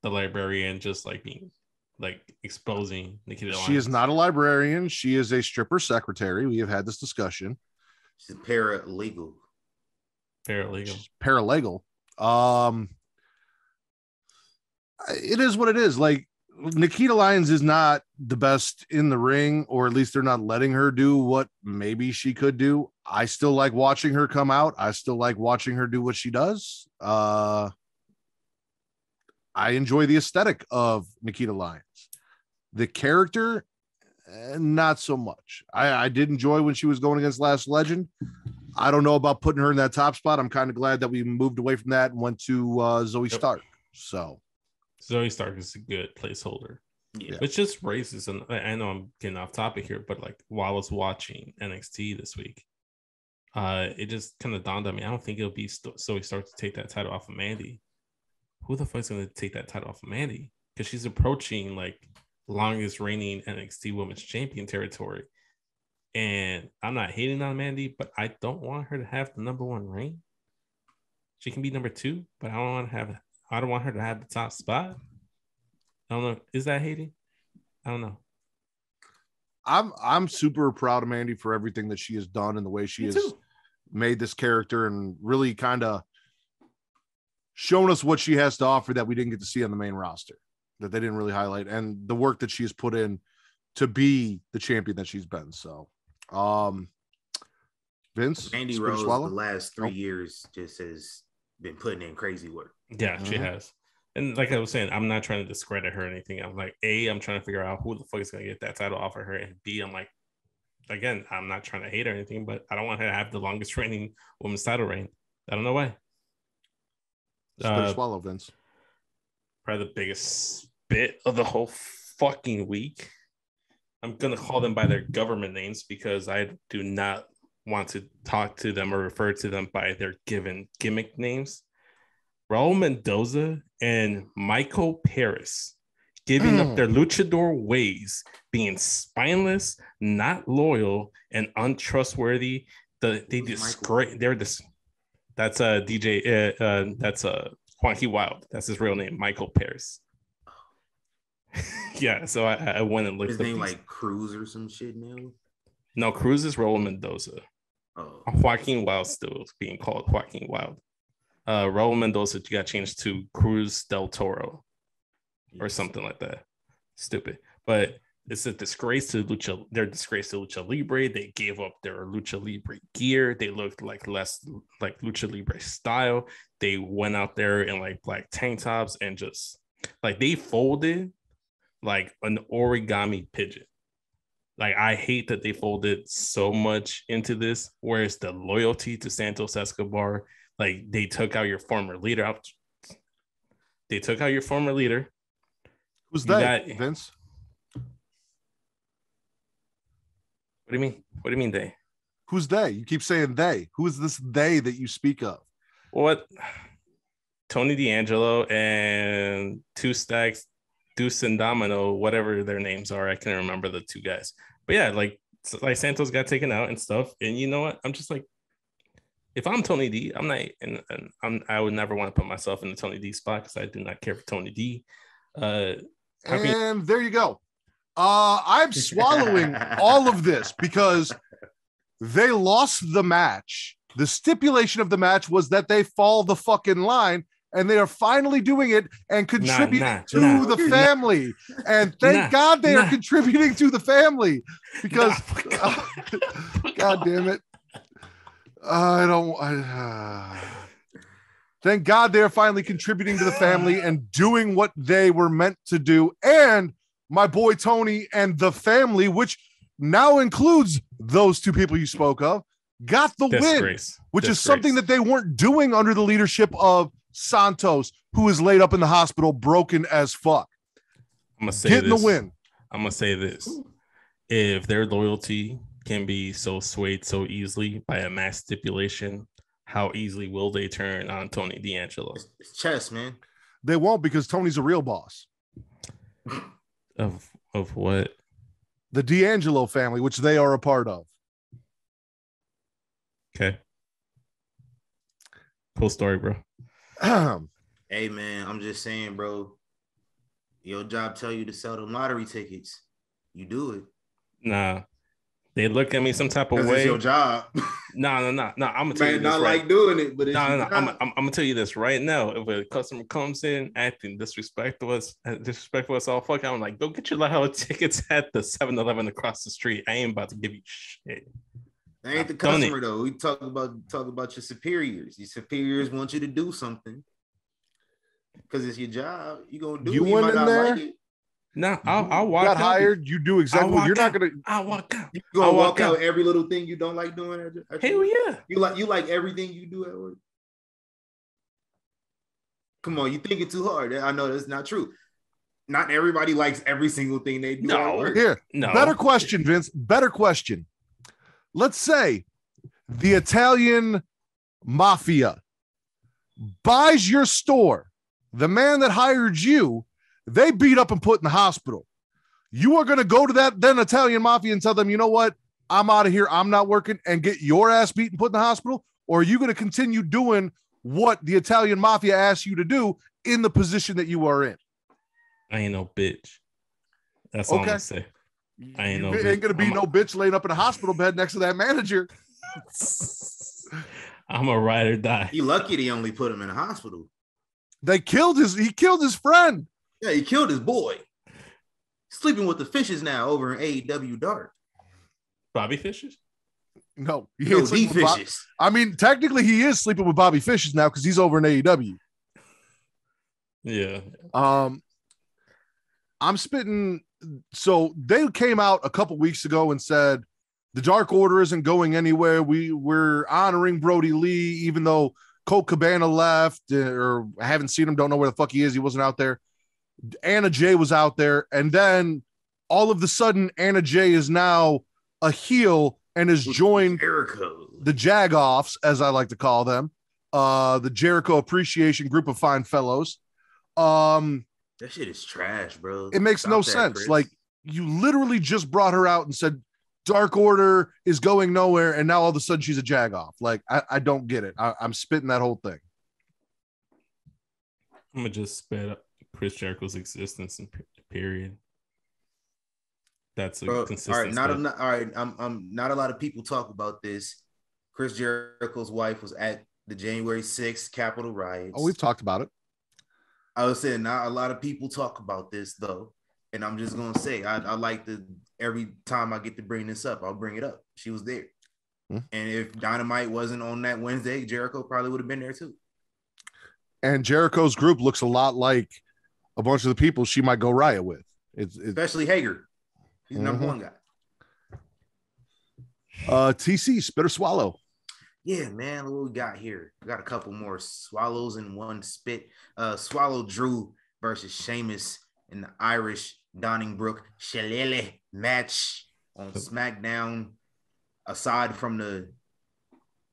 The librarian just like being like exposing Nikita. She is not a librarian. She is a stripper secretary. We have had this discussion. She's paralegal. paralegal. She's paralegal. Um, it is what it is. Like Nikita Lyons is not the best in the ring, or at least they're not letting her do what maybe she could do. I still like watching her come out. I still like watching her do what she does. Uh, I enjoy the aesthetic of Nikita Lyons. The character, eh, not so much. I, I did enjoy when she was going against Lash Legend. I don't know about putting her in that top spot. I'm kind of glad that we moved away from that and went to uh, Zoey Yep. Stark. So Zoey Stark is a good placeholder. Yeah. Which just raises, and I know I'm getting off topic here, but like while I was watching NXT this week, uh, it just kind of dawned on me. I don't think it'll be st- so he starts to take that title off of Mandy. Who the fuck's gonna take that title off of Mandy? Because she's approaching like longest reigning NXT Women's Champion territory. And I'm not hating on Mandy, but I don't want her to have the number one reign. She can be number two, but I don't want to have. I don't want her to have the top spot. I don't know. Is that hating? I don't know. I'm I'm super proud of Mandy for everything that she has done and the way she Me has too. made this character and really kind of shown us what she has to offer that we didn't get to see on the main roster that they didn't really highlight and the work that she has put in to be the champion that she's been. So, um, Vince, andy spit Rose swallow? the last three Oh. years just has been putting in crazy work. Yeah, she Mhm. has. And like I was saying, I'm not trying to discredit her or anything. I'm like, A, I'm trying to figure out who the fuck is gonna get that title off of her. And B, I'm like, again, I'm not trying to hate her or anything, but I don't want her to have the longest [LAUGHS] reigning women's title reign. I don't know why. Uh, swallow, Vince. probably the biggest bit of the whole fucking week. I'm gonna call them by their government names because I do not want to talk to them or refer to them by their given gimmick names. Raul Mendoza and Michael Paris giving Mm. up their luchador ways, being spineless, not loyal, and untrustworthy. The they disgrace they're this. That's a DJ. Uh, uh, that's a Juanqui Wild. That's his real name, Michael Paris. [LAUGHS] yeah, so I, I went and looked. His name these- like Cruz or some shit now. no Cruz is Raul Mendoza. Oh, Joaquin Wilde still being called Joaquin Wilde. Uh, Raul Mendoza got changed to Cruz del Toro or something like that. Stupid, but it's a disgrace to Lucha. They're disgrace to Lucha Libre. They gave up their Lucha Libre gear. They looked like less like Lucha Libre style. They went out there in like black tank tops and just like they folded like an origami pigeon. Like I hate that they folded so much into this. Whereas the loyalty to Santos Escobar, like they took out your former leader out. They took out your former leader. Who's you that, got- Vince? What do you mean? What do you mean they? Who's they? You keep saying they. Who is this they that you speak of? What? Tony D'Angelo and Two Stacks, Deuce and Domino, whatever their names are. I can't remember the two guys. But yeah, like like Santos got taken out and stuff. And you know what? I'm just like, if I'm Tony D, I'm not, and, and I'm I would never want to put myself in the Tony D spot because I do not care for Tony D. Uh, can you- And there you go. Uh, I'm [LAUGHS] swallowing all of this because they lost the match. The stipulation of the match was that they fall the fucking line, and they are finally doing it and contributing nah, to nah, the nah. family. And thank Nah, God they are contributing to the family because, Nah, [LAUGHS] God damn it, I don't. I, thank God they are finally contributing to the family and doing what they were meant to do. And my boy Tony and the family, which now includes those two people you spoke of, got the win, Disgrace. which is something that they weren't doing under the leadership of Santos, who is laid up in the hospital, broken as fuck. I'm gonna say Getting this. the win. I'm gonna say this: if their loyalty can be so swayed so easily by a mass stipulation, how easily will they turn on Tony D'Angelo? it's, it's chess, man. They won't because Tony's a real boss. Of of what? The D'Angelo family, which they are a part of. Okay. Cool story, bro. Hey, man, I'm just saying, bro. Your job tell you to sell them lottery tickets. You do it. Nah, they look at me some type of Because it's way. your job. No, no, no, no. I'm gonna tell you this not right. like doing it, but No, no, no. I'm. I'm, I'm gonna tell you this right now. If a customer comes in acting disrespectful us, uh, disrespectful us all, fuck, I'm like, go get your lottery [LAUGHS] tickets at the 7-Eleven across the street. I ain't about to give you shit. That ain't the customer though. We talk about talk about your superiors. Your superiors want you to do something because it's your job. You gonna do. You. You went in there? like it. No, I'll, I'll You walk got out. hired, you do exactly. walk You're not gonna. I'll walk out. You gonna I'll walk, walk out. out. every little thing you don't like doing. At, at Hell your- yeah. You like you like everything you do at work. Come on, you thinking too hard. I know that's not true. not everybody likes every single thing they do. No. at work. Here, No. better question, Vince. Better question. Let's say the Italian mafia buys your store. The man that hired you, they beat up and put in the hospital. You are going to go to that then Italian mafia and tell them, you know what? I'm out of here. I'm not working and get your ass beat and put in the hospital. Or are you going to continue doing what the Italian mafia asks you to do in the position that you are in? I ain't no bitch. That's all I'm Okay. gonna say. I ain't no ain't going to be I'm a- no bitch laying up in a hospital bed next to that manager. [LAUGHS] I'm a ride or die. He lucky they only put him in a hospital. They killed his. He killed his friend. Yeah, he killed his boy. Sleeping with the fishes now over in AEW Dark. Bobby Fishers? No, he No, ain't the sleeping Bob- fishes. I mean, technically, he is sleeping with Bobby Fishes now because he's over in AEW. Yeah. Um, I'm spitting. So they came out a couple weeks ago and said the Dark Order isn't going anywhere. We we're honoring Brodie Lee, even though Colt Cabana left, uh, or I haven't seen him. Don't know where the fuck he is. He wasn't out there. Anna Jay was out there, and then all of the sudden, Anna Jay is now a heel and has joined Jericho. the Jagoffs, as I like to call them, uh, the Jericho Appreciation Group of Fine Fellows. Um, That shit is trash, bro. it makes Stop no that, sense. Chris. Like you literally just brought her out and said Dark Order is going nowhere, and now all of a sudden she's a Jagoff. Like I, I don't get it. I, I'm spitting that whole thing. I'm gonna just spit up Chris Jericho's existence and period. That's a Bro, consistent. right, not, spit. a, all right. I'm, I'm not a lot of people talk about this. Chris Jericho's wife was at the January 6th Capitol riots. Oh, we've talked about it. I was saying not a lot of people talk about this though, and I'm just gonna say I, I like to every time I get to bring this up, I'll bring it up. She was there, Hmm. and if Dynamite wasn't on that Wednesday, Jericho probably would have been there too. And Jericho's group looks a lot like a bunch of the people she might go riot with. It's, it's Especially Hager, he's the number one guy. uh, TC Spitter Swallow. Yeah, man, what we got here? We got a couple more swallows in one spit. Uh, Swallow Drew versus Sheamus in the Irish Donnybrook Shillelagh match on SmackDown. Aside from the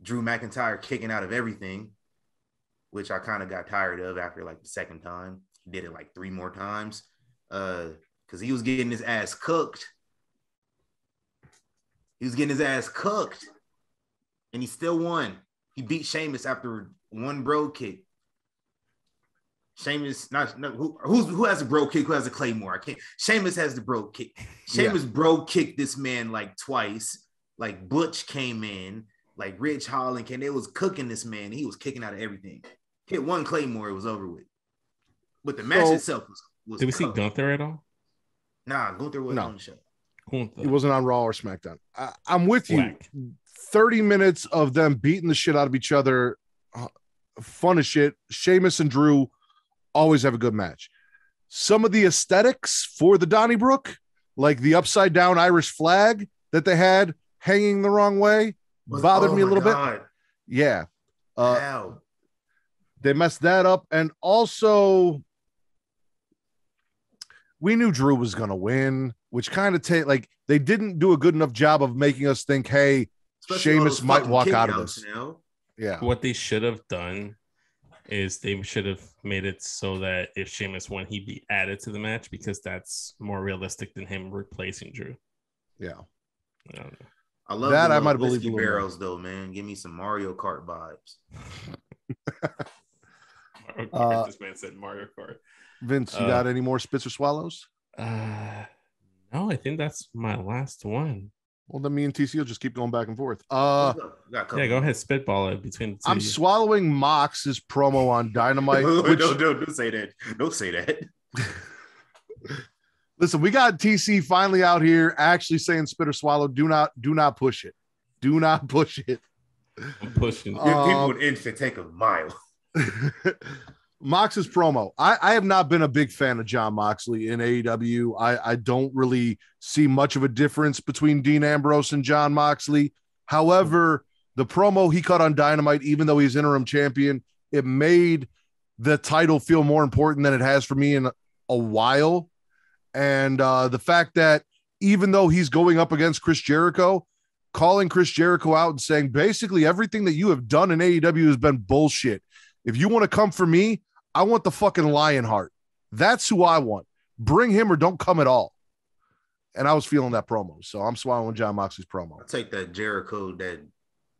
Drew McIntyre kicking out of everything, which I kind of got tired of after like the second time. Did it like three more times. Uh, because he was getting his ass cooked. He was getting his ass cooked and he still won. He beat Sheamus after one bro kick. Sheamus, not, not who, who's, who has a bro kick, who has a claymore. I can't. Sheamus has the bro kick. Sheamus bro kicked this man like twice. Like Butch came in, like Ridge Holland came. They was cooking this man. He was kicking out of everything. Hit one claymore, it was over with. But the match So- itself was. was Did we see. Gunther at all? Nah, Gunther wasn't No. on the show. Gunther. He wasn't on Raw or SmackDown. I, I'm with you. 30 minutes of them beating the shit out of each other. uh, Fun as shit. Sheamus and Drew always have a good match. Some of the aesthetics for the Donnybrook, like the upside down Irish flag that they had hanging the wrong way, Was- bothered oh me a my little bit. Yeah. Uh, How? they messed that up. And also, we knew Drew was going to win, which kind of take like they didn't do a good enough job of making us think, hey, Especially Sheamus might walk out of outs this. now. yeah. What they should have done is they should have made it so that if Sheamus won, he'd be added to the match because that's more realistic than him replacing Drew. Yeah. I. I love That that. I I might believe have believed whiskey a little more. barrels though, man. Give me some Mario Kart vibes. [LAUGHS] Mario Kart, Uh, this man said Mario Kart. Vince, you Uh, got any more Spitzer Swallows? Uh, no, I think that's my last one. Well, then me and TC will just keep going back and forth. Uh, Let's go. We got a couple Yeah, go ahead, spitball it between the two. I'm of you. swallowing Mox's promo on [LAUGHS] Dynamite. no, which, no, no, don't say that. Don't say that. [LAUGHS] listen, we got TC finally out here actually saying "Spit or Swallow." Do not, do not push it. Do not push it. I'm pushing. Um, people would inch to take a mile. [LAUGHS] Mox's promo. I, I have not been a big fan of Jon Moxley in AEW. I, I don't really see much of a difference between Dean Ambrose and Jon Moxley. However, the promo he cut on Dynamite, even though he's interim champion, it made the title feel more important than it has for me in a while. And uh, the fact that even though he's going up against Chris Jericho, calling Chris Jericho out and saying basically everything that you have done in AEW has been bullshit. If you want to come for me, I want the fucking Lionheart. That's who I want. Bring him or don't come at all. And I was feeling that promo. So I'm swallowing Jon Moxley's promo. I'll take that Jericho that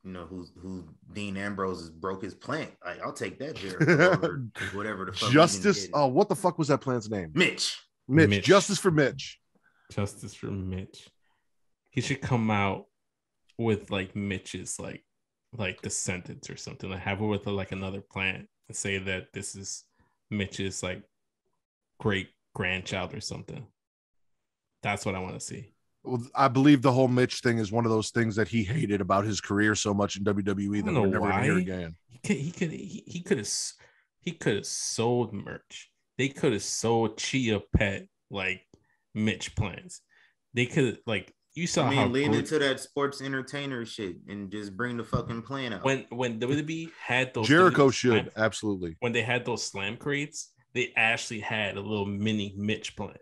you know who who Dean Ambrose has broke his plant. Like, I'll take that Jericho [LAUGHS] over whatever the fuck. Justice. get. Oh, what the fuck was that plant's name? Mitch. Mitch. Mitch. Justice for Mitch. Justice for Mitch. He should come out with like Mitch's like like descendants or something. Like have it with like another plant and say that this is Mitch's like great grandchild or something. That's what I want to see. Well, I believe the whole Mitch thing is one of those things that he hated about his career so much in WWE that we're never gonna hear again. He could he could he, he could have he could have sold merch. They could have sold Chia Pet like Mitch plans. They could like you saw I how mean, lean gr- into that sports entertainer shit and just bring the fucking plan out. when when WWE had those Jericho things- should absolutely. when they had those slam crates, they actually had a little mini Mitch plant.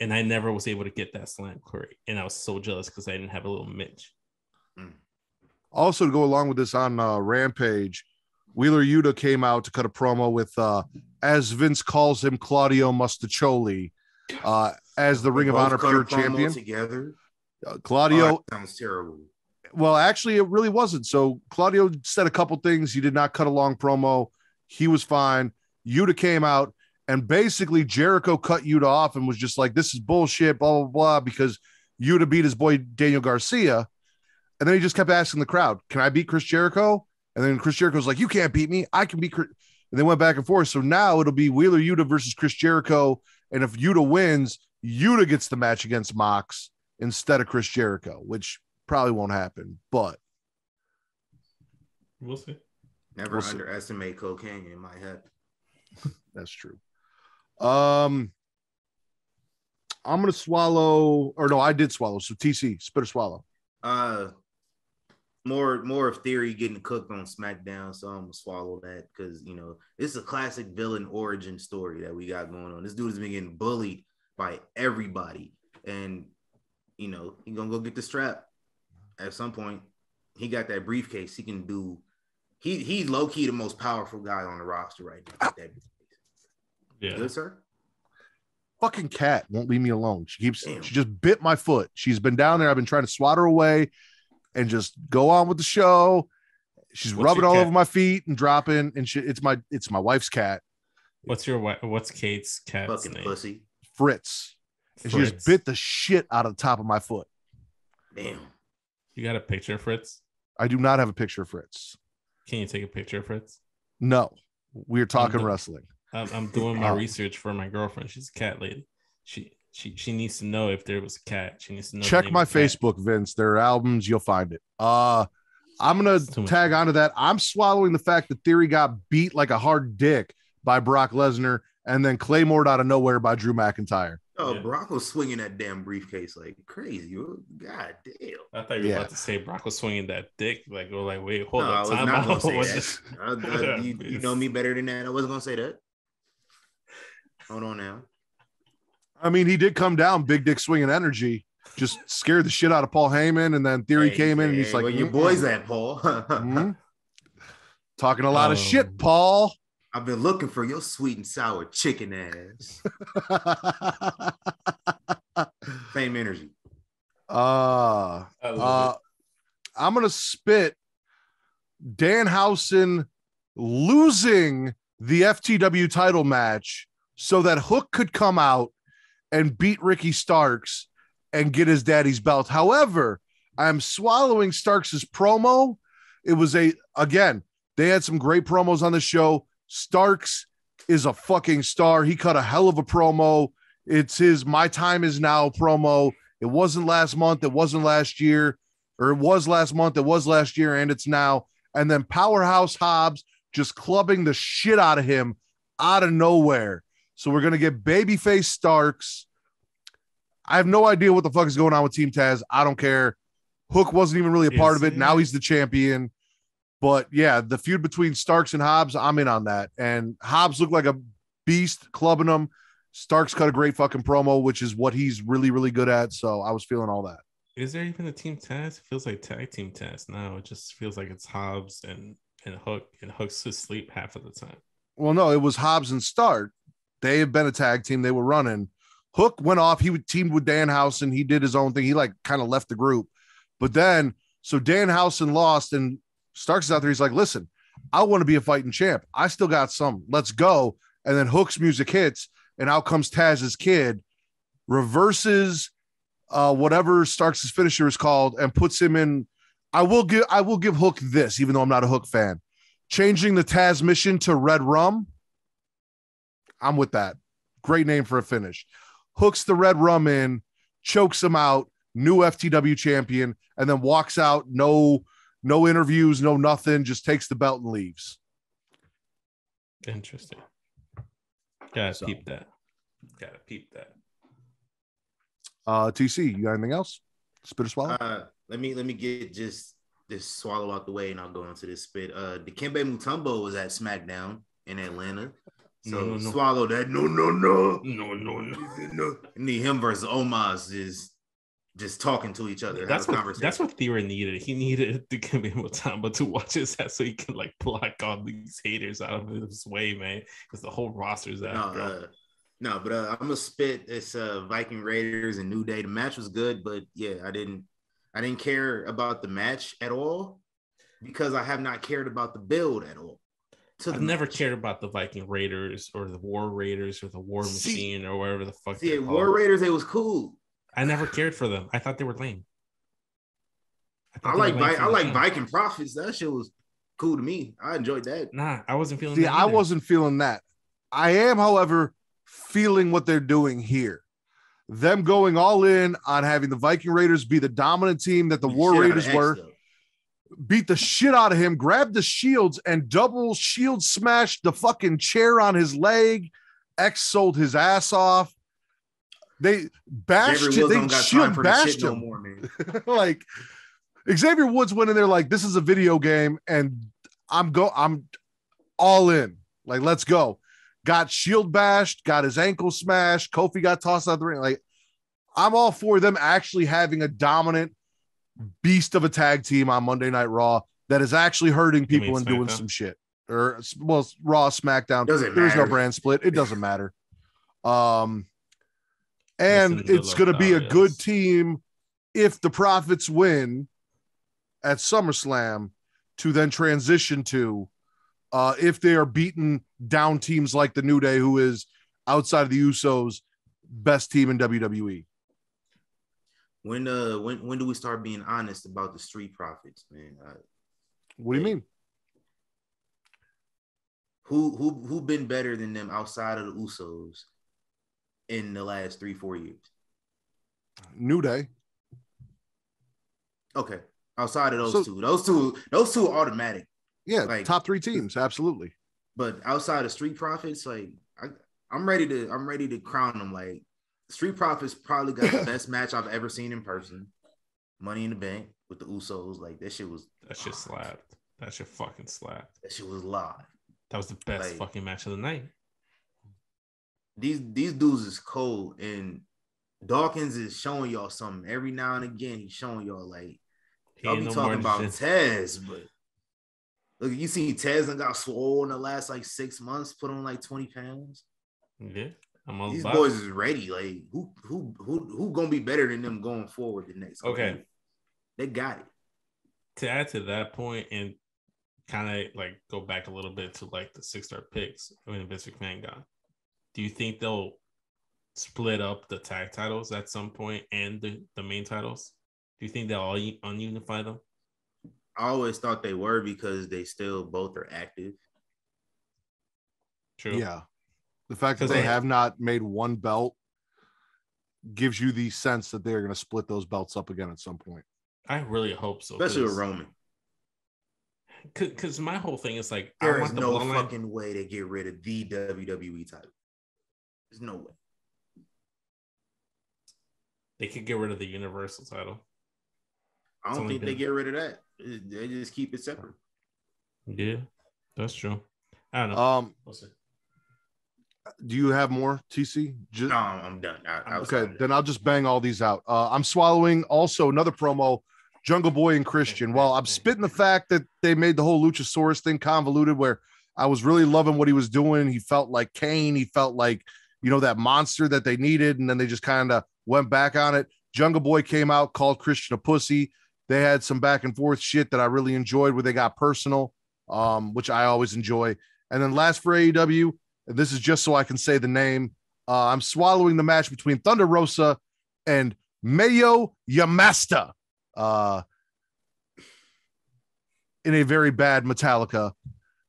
And I never was able to get that slam crate. And I was so jealous because I didn't have a little Mitch. Also, to go along with this on uh, Rampage, Wheeler Yuta came out to cut a promo with, uh, as Vince calls him, Claudio Mustacholi, uh, as the They Ring of Honor Pure champion. together. Uh, Oh, Claudio, that sounds terrible. well, actually, it really wasn't. So Claudio said a couple things. He did not cut a long promo. He was fine. Yuta came out, and basically Jericho cut Yuta off and was just like, "This is bullshit," blah blah blah, because Yuta beat his boy Daniel Garcia, and then he just kept asking the crowd, "Can I beat Chris Jericho?" And then Chris Jericho's like, "You can't beat me. I can beat." Chris. And they went back and forth. So now it'll be Wheeler Yuta versus Chris Jericho, and if Yuta wins, Yuta gets the match against Mox instead of Chris Jericho, which probably won't happen, but We'll see. Never We'll see. underestimate cocaine. It my head. [LAUGHS] that's true. Um, I'm gonna swallow, or no, I did swallow. So TC, spit or swallow. Uh, more more of theory getting cooked on SmackDown, so I'm gonna swallow that because you know it's a classic villain origin story that we got going on. This dude has been getting bullied by everybody, and you know he gonna go get the strap at some point. He got that briefcase. He can do. He he's low key the most powerful guy on the roster right now. that. Yeah. Good sir. Fucking cat won't leave me alone. She keeps, Damn. she just bit my foot. She's been down there. I've been trying to swat her away, and just go on with the show. She's What's rubbing all cat? over my feet and dropping, and shit. It's my, it's my wife's cat, What's your what's Kate's cat's Fucking name? pussy. Fritz. And she just bit the shit out of the top of my foot. Damn. You got a picture of Fritz? I do not have a picture of Fritz. Can you take a picture of Fritz? No, we're talking the- wrestling. I'm, I'm doing my [LAUGHS] Oh. research for my girlfriend. She's a cat lady. She she she needs to know if there was a cat. She needs to know. Check my of the cat. Facebook, Vince. There are albums, you'll find it. Uh I'm gonna It's too much. tag onto that. I'm swallowing the fact that Theory got beat like a hard dick by Brock Lesnar and then Claymore out of nowhere by Drew McIntyre. Oh, Yeah. Brock was swinging that damn briefcase like crazy. God damn. I thought you were Yeah. about to say Brock was swinging that dick. Like, oh, like wait, hold no, I up, was time not gonna [LAUGHS] say that. this? I- I- [LAUGHS] you, you know me better than that. I wasn't gonna say that. Hold on now. I mean, he did come down, big dick swinging energy, just scared the shit out of Paul Heyman. And then Theory Hey, came in and hey, he's like, "Where your "Mm-mm." boys at, Paul?" [LAUGHS] Mhm. talking a lot of Um, shit, Paul. I've been looking for your sweet and sour chicken ass. [LAUGHS] Same energy. uh I love Uh, I'm gonna spit Danhausen losing the FTW title match so that Hook could come out and beat Ricky Starks and get his daddy's belt. However, I'm swallowing Starks' promo. It was a again, they had some great promos on the show. Starks is a fucking star. He cut a hell of a promo. It's his My Time Is Now promo. It wasn't last month, it wasn't last year, or it was last month, it was last year, and it's now. And then Powerhouse Hobbs just clubbing the shit out of him out of nowhere. So we're gonna get babyface Starks. I have no idea what the fuck is going on with Team Taz. I don't care. Hook wasn't even really a part of it? Now he's the champion. But yeah, the feud between Starks and Hobbs, I'm in on that. And Hobbs looked like a beast clubbing him. Starks cut a great fucking promo, which is what he's really, really good at. So I was feeling all that. Is there even a Team Taz? It feels like tag team Taz now. It just feels like it's Hobbs and and Hook, and Hook's asleep half of the time. Well, no, it was Hobbs and Stark. They have been a tag team. They were running. Hook went off. He would teamed with Danhausen. He did his own thing. He like kind of left the group. But then, so Danhausen lost, and Starks is out there. He's like, listen, I want to be a fighting champ. I still got some. Let's go. And then Hook's music hits, and out comes Taz's kid, reverses uh, whatever Starks' finisher is called, and puts him in. I will give I will give Hook this, even though I'm not a Hook fan. Changing the Tazmission to Redrum. I'm with that. Great name for a finish. Hooks the Redrum in, chokes him out, new FTW champion, and then walks out. No, no interviews, no nothing. Just takes the belt and leaves. Interesting. Gotta So- peep that. Gotta peep that. Uh, TC, you got anything else? Spit or swallow? Uh, let me let me get just this swallow out the way, and I'll go into this spit. Uh, Dikembe Mutombo was at SmackDown in Atlanta, so No, no, no. swallow that. No, no, no, No, no, no. no. Need him versus Omos is just talking to each other. That's what that's what Theory needed. He needed [LAUGHS] to give him time, but to watch his ass so he can like block all these haters out of his way, man. Because the whole roster's no, out, bro. uh, no, but uh, I'm gonna spit. It's uh, Viking Raiders and New Day. The match was good, but yeah, I didn't, I didn't care about the match at all because I have not cared about the build at all. I've never match. cared about the Viking Raiders or the War Raiders or the War See- Machine or whatever the fuck. See, they're at called. War Raiders, it was cool. I never cared for them. I thought they were lame. thought I like were lame Vi- I like. Viking Profits. That shit was cool to me. I enjoyed that. Nah, I wasn't feeling. See, that I wasn't feeling that. I am, however, feeling what they're doing here. Them going all in on having the Viking Raiders be the dominant team that the Beat War shit out of Raiders X, were, though. beat the shit out of him, grabbed the shields and double shield smashed the fucking chair on his leg. X sold his ass off. They bashed Xavier. Woods They don't shield bashed shit no him. more, man. [LAUGHS] like Xavier Woods went in there like this is a video game and I'm go I'm all in. Like let's go. Got shield bashed, got his ankle smashed. Kofi got tossed out of the ring. Like I'm all for them actually having a dominant beast of a tag team on Monday Night Raw that is actually hurting people and doing some shit. Or well, Raw, SmackDown. Doesn't There's no brand split. It doesn't matter. [LAUGHS] Um, and it's going to be a good team if the Profits win at SummerSlam to then transition to uh, if they are beaten down teams like the New Day, who is outside of the Usos best team in. WWE. When uh when when do we start being honest about the street profits, man? Uh, What do you mean? who who who been better than them outside of the Usos in the last three four years? New Day. Okay, outside of those So- two, those two those two automatic. Yeah, Like- top three teams. Absolutely. But outside of Street Profits, like I, I'm ready to I'm ready to crown them. Like Street Profits probably got the [LAUGHS] best match I've ever seen in person. Money in the Bank with the Usos, like that shit was That shit slapped. That shit fucking slapped. that shit was live. That was the best Like- fucking match of the night. These these dudes is cold, and Dawkins is showing y'all something every now and again. He's showing y'all like y'all be no talking about. Tez, but look, you seen Tez and got swole in the last like six months, put on like 20 pounds. Yeah, I'm all These boys is ready. Like who who who who gonna be better than them going forward the next? Okay. years? they got it. to add to that point and kind of like go back a little bit to like the six star picks when Vince McMahon got. Do you think they'll split up the tag titles at some point and the, the main titles? Do you think they'll all un- ununify them? I always thought they were because they still both are active. True. Yeah. The fact that they they- have not made one belt gives you the sense that they're going to split those belts up again at some point. I really hope so. Especially with Roman. Because my whole thing is like, I There is want no bloodline. fucking way they get rid of the WWE title. There's no way. They could get rid of the Universal title. I don't only think they get rid of that. They just keep it separate. Yeah, that's true. I don't know. Um, We'll see. Do you have more, TC? Ju- No, I'm done. I, I okay, done. then I'll just bang all these out. Uh, I'm swallowing also another promo, Jungle Boy and Christian. Well, I'm spitting the fact that they made the whole Luchasaurus thing convoluted, where I was really loving what he was doing. He felt like Kane. He felt like you know that monster that they needed, and then they just kind of went back on it. Jungle Boy came out, called Christian a pussy. They had some back and forth shit that I really enjoyed, where they got personal, um, which I always enjoy. And then last for AEW, and this is just so I can say the name. Uh, I'm swallowing the match between Thunder Rosa and Miyu Yamashita uh, in a very bad Metallica,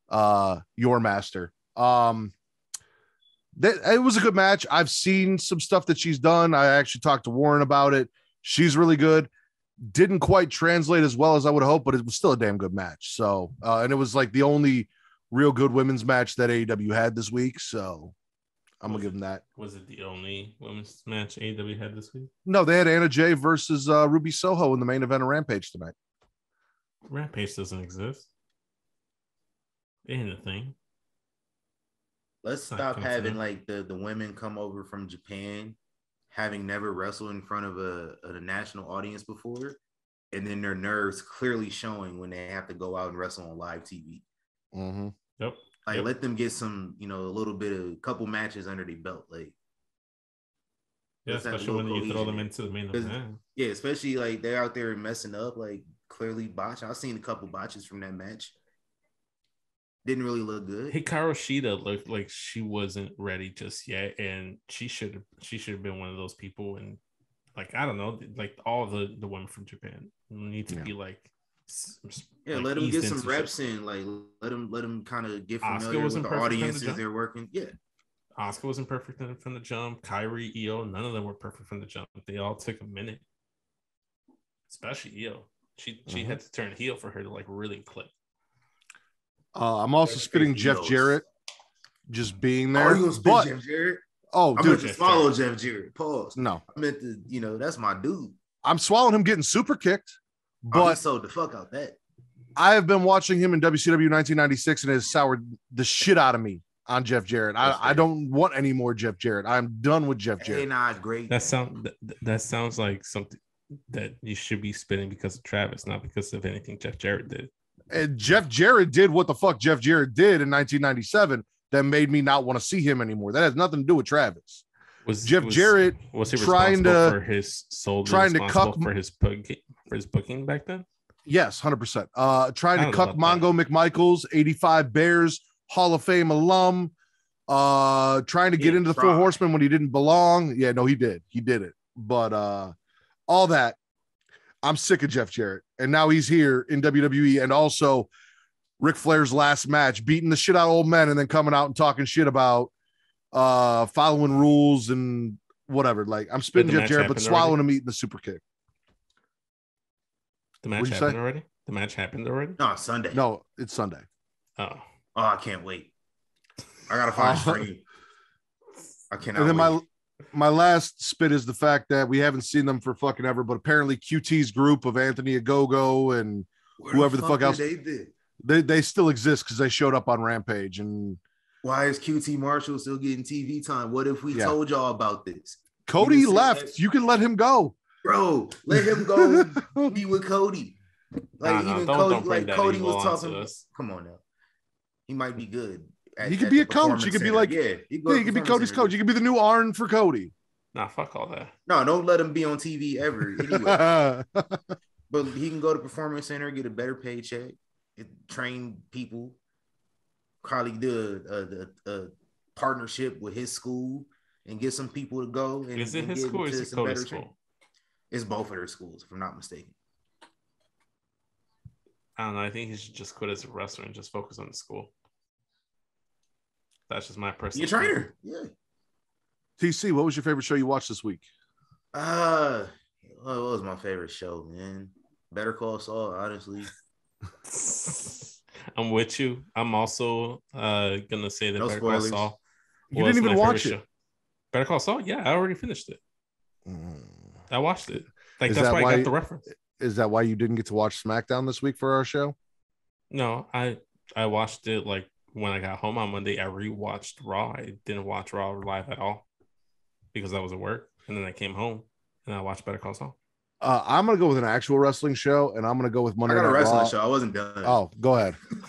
uh, Your Master. Um, that it was a good match. I've seen some stuff that she's done. I actually talked to Warren about it. She's really good. Didn't quite translate as well as I would hope, but it was still a damn good match. So, uh, and it was like the only real good women's match that AEW had this week. So, I'm gonna give them that. Was it the only women's match AEW had this week? No, they had Anna Jay versus uh, Ruby Soho in the main event of Rampage tonight. Rampage doesn't exist. It ain't a thing. Let's stop having confident. like the the women come over from Japan, having never wrestled in front of a, a national audience before, and then their nerves clearly showing when they have to go out and wrestle on live TV. Mm-hmm. Yep. Like Yep. let them get some, you know, a little bit of a couple matches under their belt. Like Yeah, Let's have a especially when you throw them into the main event. yeah, especially like they're out there messing up, like clearly botch. I've seen a couple botches from that match. Didn't really look good. Hikaru Shida looked like she wasn't ready just yet, and she should have she should have been one of those people. And like I don't know, like all the the women from Japan need to Yeah. be like, s- s- Yeah, like, let them get some reps in. Like let them let them kind of get Asuka familiar with the perfect from the audiences they're working. Yeah, Asuka wasn't perfect from- from the jump. Kairi, Io, none of them were perfect from the jump. They all took a minute, especially Io. She she Mhm. had to turn heel for her to like really click. Uh, I'm also Babyface spitting Jeff Eagles. Jarrett just being Oh, there. you gonna spit but Jeff Jarrett? oh, I dude, meant to Jeff swallow Jeff Jarrett. Pause. no, I meant to, you know, that's my dude. I'm swallowing him getting super kicked. But he But sold the fuck out that. I have been watching him in WCW 1996 and it has soured the shit out of me on Jeff Jarrett. I, I don't want any more Jeff Jarrett. I'm done with Jeff Hey, Jarrett. nah, great. That sound that, that sounds like something that you should be spitting because of Travis, not because of anything Jeff Jarrett did. And Jeff Jarrett did what the fuck Jeff Jarrett did in 1997 that made me not want to see him anymore. That has nothing to do with Travis. Was Jeff was, Jarrett was he trying to- for his soul trying to responsible cuck- for his booking for his booking back then? Yes, hundred percent. Uh, trying to don't cuck about Mongo McMichaels, eighty-five Bears Hall of Fame alum. Uh, trying to get He into the Four. Horsemen when he didn't belong. Yeah, no, he did. He did it. But uh, all that, I'm sick of Jeff Jarrett, and now he's here in WWE, and also Ric Flair's last match, beating the shit out of old men, and then coming out and talking shit about uh following rules and whatever. Like I'm spitting Jeff Jarrett, but happen swallowing him eating the super kick. The match What'd happened say? already. The match happened already. no, Sunday. No, it's Sunday. Oh, Oh, I can't wait. I gotta find a [LAUGHS] stream. I cannot. and then wait. my last spit is the fact that we haven't seen them for fucking ever, but apparently QT's group of Anthony Agogo and Where whoever the fuck did else- they did. they, they still exist because they showed up on Rampage. And Why is QT Marshall still getting TV time? What if we Yeah. told y'all about this, Cody Even left. that- You can let him go. bro? Let him go [LAUGHS] be with Cody. Like Nah, nah, even don't- Cody, don't like Cody was onto talking. us. Come on now, he might be good. At- He could be a coach. He could be like- yeah, he go yeah, to you could be Cody's Center. coach. He could be the new Arn for Cody. nah, fuck all that. No, don't let him be on TV ever. Anyway, [LAUGHS] but he can go to Performance Center, get a better paycheck, get- train people, probably do a, a, a, a partnership with his school and get some people to go. And, Is it and his get school or is it Cody's school? training. It's both of their schools, if I'm not mistaken. I don't know. I think he should just quit as a wrestler and just focus on the school. That's just my personal. Your opinion. trainer, yeah. TC, what was your favorite show you watched this week? Uh, what was my favorite show, man? Better Call Saul, honestly. [LAUGHS] I'm with you. I'm also uh gonna say that No Better Call spoilers. Saul. You didn't even watch it. show. Better Call Saul? Yeah, I already finished it. I watched it. Like Is that's that why I got the reference. Is that why you didn't get to watch SmackDown this week for our show? No, I I watched it like when I got home on Monday, I rewatched Raw. I didn't watch Raw live at all because I was at work, and then I came home and I watched Better Call Saul. Uh, I'm gonna go with an actual wrestling show, and I'm gonna go with Monday. I Monday got a Night wrestling Raw. show. I wasn't done. Oh, go ahead. [LAUGHS]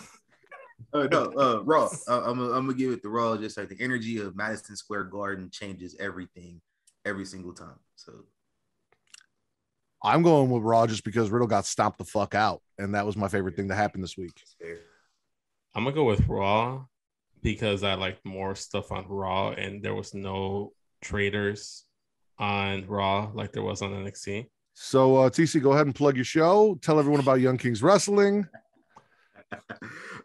Uh, no, uh, Raw. Uh, I'm gonna I'm give it the Raw. Just like the energy of Madison Square Garden changes everything every single time. So I'm going with Raw just because Riddle got stomped the fuck out, and that was my favorite thing that happened this week. it's fair. I'm gonna go with Raw because I liked more stuff on Raw, and there was no traders on Raw like there was on NXT. So, uh, TC, go ahead and plug your show. Tell everyone about Young Kings Wrestling.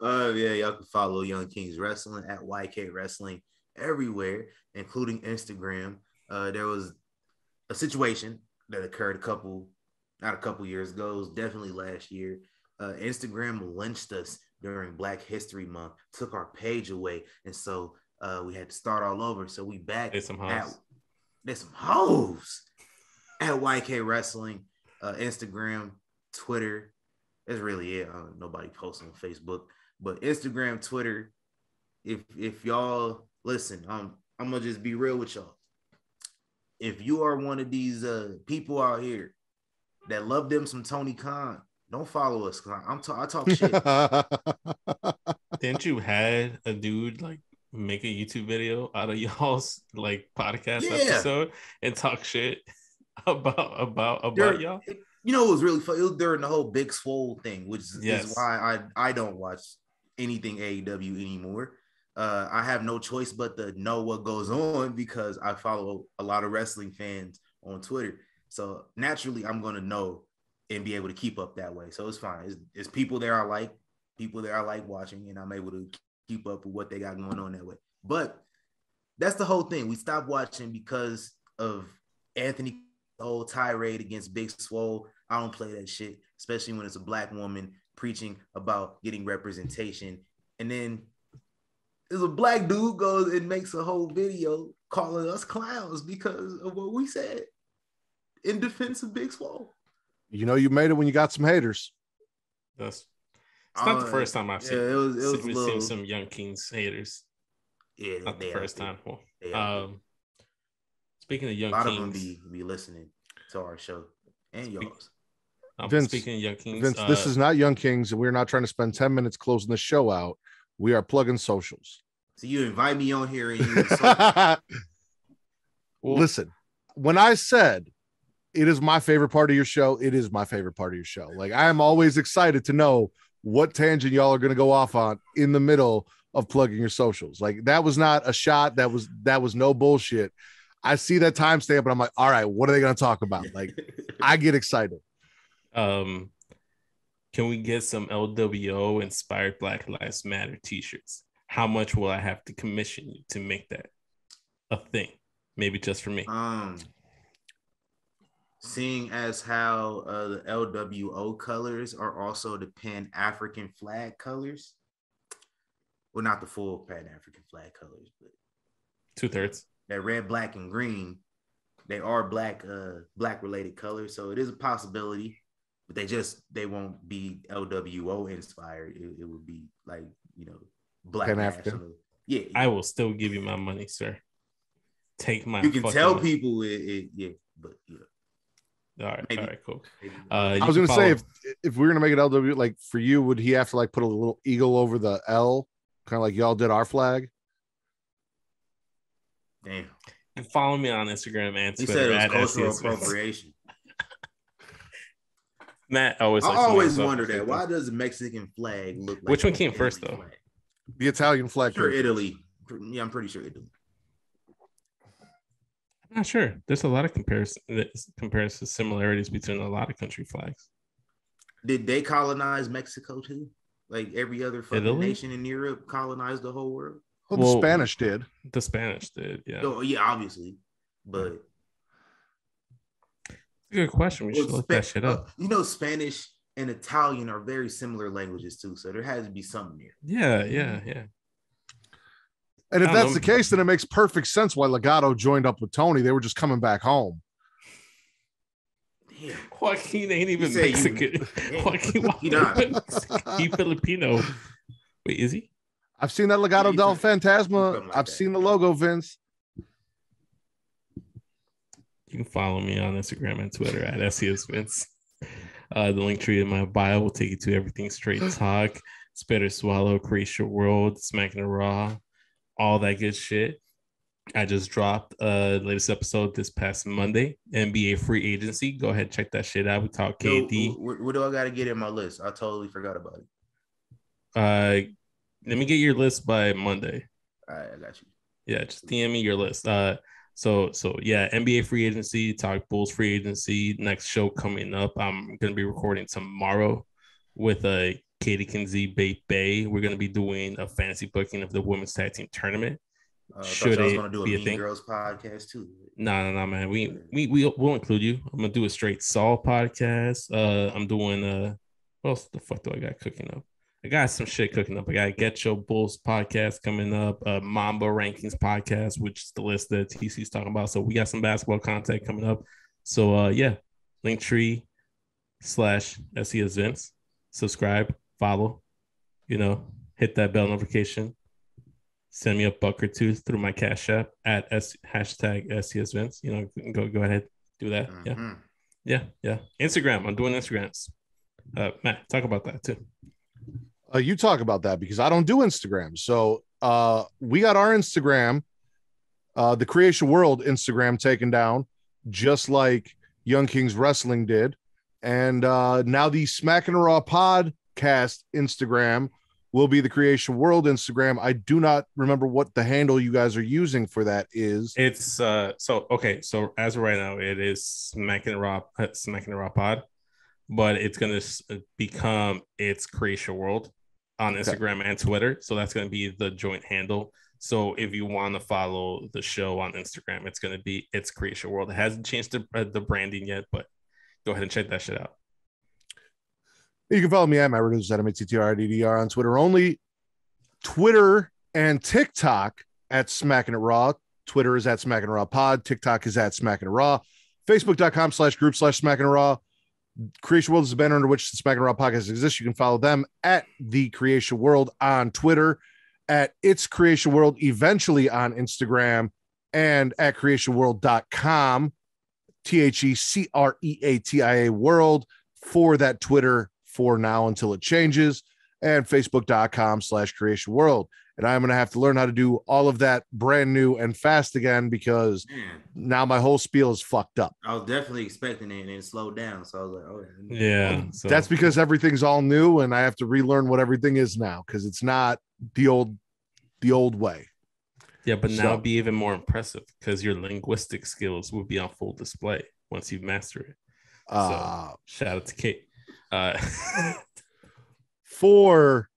uh, [LAUGHS] yeah, y'all can follow Young Kings Wrestling at YK Wrestling everywhere, including Instagram. Uh, there was a situation that occurred a couple, not a couple years ago. It was definitely last year. Uh, Instagram lynched us during Black History Month, took our page away, and so uh, we had to start all over. So we back Did some at hoes. there's some hoes at YK Wrestling, uh, Instagram, Twitter. That's really it. Uh, nobody posts on Facebook, but Instagram, Twitter. If if y'all listen, um, I'm gonna just be real with y'all. If you are one of these uh people out here that love them some Tony Khan, don't follow us. 'cause I'm ta- I talk shit. [LAUGHS] Didn't you had a dude like make a YouTube video out of [LAUGHS] y'all's like podcast Yeah. episode and talk shit [LAUGHS] about about about y'all? you know, it was really fun. It was during the whole Big Swole thing, which is, Yes. is why I I don't watch anything AEW anymore. Uh, I have no choice but to know what goes on because I follow a lot of wrestling fans on Twitter. So naturally, I'm gonna know and be able to keep up that way. So it's fine. It's, it's people there I like, people there I like watching, and I'm able to keep up with what they got going on that way. But that's the whole thing. We stopped watching because of Anthony whole tirade against Big Swole. I don't play that shit, especially when it's a black woman preaching about getting representation. And then there's a black dude goes and makes a whole video calling us clowns because of what we said in defense of Big Swole. You know, you made it when you got some haters. That's it's not the Uh, first time I've yeah, seen. it was- it was we've little- seen some Young Kings haters. Yeah, Not the first time. Well, They out there. um, speaking of young, a Young lot of them Kings, be, be listening to our show and Speak- yours. um, Vince, speaking of Young Kings, Vince, this uh, is not Young Kings, and we're not trying to spend 10 minutes closing the show out. We are plugging socials. So you invite me on here and you [LAUGHS] well, Listen, when I said it is my favorite part of your show, it is my favorite part of your show. Like I am always excited to know what tangent y'all are going to go off on in the middle of plugging your socials. Like that was not a shot. That was that was no bullshit. I see that timestamp, and I'm like, all right, what are they going to talk about? Like I get excited. um, can we get some LWO inspired Black Lives Matter T-shirts? How much will I have to commission you to make that a thing? Maybe just for me. um seeing as how uh, the LWO colors are also the Pan African flag colors. Well, not the full Pan African flag colors, but Two thirds. that red, black, and green, they are black, uh, black related colors. So it is a possibility, but they just they won't be LWO inspired. It, it would be like you know black Pan-African. national. Yeah, I will still give you my money, sir. Take my. you can tell money. people it, it yeah, but yeah. All right, maybe. all right, cool. Uh, I was going to can say if if we are going to make it LW, like for you, would he have to like put a little eagle over the L, kind of like y'all did our flag? Damn. And follow me on Instagram and He Twitter said it was cultural SCS appropriation. [LAUGHS] Matt always. I likes to make always wonder that. Why does the Mexican flag look like Which one the came first, Italy though? flag? The Italian flag. Sure, Italy. Yeah, I'm pretty sure Italy. I'm not sure. There's a lot of comparison comparison similarities between a lot of country flags. Did they colonize Mexico too? Like every other fucking Italy? nation in Europe colonized the whole world? Well, the Spanish did. The Spanish did, yeah. Oh, yeah, obviously. But It's a good question. We should well, look Spa- that shit up. uh, you know, Spanish and Italian are very similar languages too, so there has to be something there. Yeah, yeah, yeah. And if that's know. the case, then it makes perfect sense why Legado joined up with Tony. They were just coming back home. Damn. Joaquin ain't even say you- Mexican. Damn. [LAUGHS] [LAUGHS] Joaquin, He not. he Filipino. Wait, is he? I've seen that Legado You del Fantasma. like I've that. seen the logo, Vince. You can follow me on Instagram and Twitter at SES Vince. Uh, the link tree in my bio will take you to everything straight talk, Spit or Swallow, Creatia World, Smacking It Raw, all that good shit. I just dropped uh latest episode this past Monday, NBA free agency. Go ahead, check that shit out. We talk KD. wh- wh- what do I got to get in my list? I totally forgot about it. Uh let me get your list by Monday. All right, I got you. Yeah, just DM me your list. Uh, so so yeah, NBA free agency, talk Bulls free agency. Next show coming up. I'm gonna be recording tomorrow with a Katie Kinsey Bay Bay. We're gonna be doing a fantasy booking of the women's tag team tournament. Uh, I Should y'all was it gonna do a be a thing? Girls podcast too. No, no, no, man. We we we will include you. I'm gonna do a straight Saul podcast. Uh, I'm doing uh, what else the fuck do I got cooking up? I got some shit cooking up. I got Get Your Bulls podcast coming up, uh, Mamba Rankings podcast, which is the list that TC's talking about. So we got some basketball content coming up. So uh, yeah, Linktree slash SES Vince. Subscribe, follow, you know, hit that bell notification. Send me a buck or two through my cash app at S hashtag SES Vince. You know, go go ahead, do that. Yeah, Mhm. yeah, yeah. Instagram. I'm doing Instagrams. Uh, Matt, talk about that too. Uh, you talk about that because I don't do Instagram. So uh, we got our Instagram, uh, the Creatia World Instagram taken down, just like Young Kings Wrestling did. And uh, now the Smack and Raw podcast Instagram will be the Creatia World Instagram. I do not remember what the handle you guys are using for that is. It's uh so okay. So as of right now, it is Smacking It Raw, uh, Smacking It Raw Pod, but it's gonna become its Creatia World on Instagram and Twitter. So that's gonna be the joint handle. So if you want to follow the show on Instagram, it's gonna be its Creatia World. It hasn't changed the uh, the branding yet, but go ahead and check that shit out. You can follow me at my Reduce at M-A-T-T-R-I-D-D-R on Twitter only. Twitter and TikTok at Smacking It Raw. Twitter is at Smacking It Raw Pod. TikTok is at Smacking It Raw. Facebook.com slash group slash Smacking It Raw. Creatia World is the banner under which the Smacking It Raw podcast exists. You can follow them at The Creatia World on Twitter, at It's Creatia World, eventually on Instagram, and at creatiaworld.com. T H E C R E A T I A World for that Twitter for now until it changes, and facebook.com slash creatia world. And I'm going to have to learn how to do all of that brand new and fast again because Man, now my whole spiel is fucked up. I was definitely expecting it and it slowed down. So I was like, oh Yeah. So That's because everything's all new and I have to relearn what everything is now because it's not the old the old way. yeah, but now So- it'd be even more impressive because your linguistic skills will be on full display once you master it. Uh, Shout out to Kate. Uh, [LAUGHS] for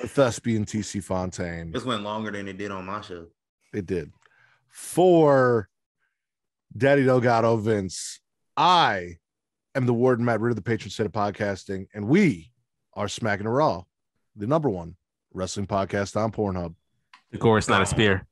the thespian TC Fontaine, This went longer than it did on my show. it did. For Daddy Delgado Vince, I am the warden Matt Ridder the patron saint of podcasting, and we are Smacking It Raw, the number one wrestling podcast on Pornhub. the gore is not a spear.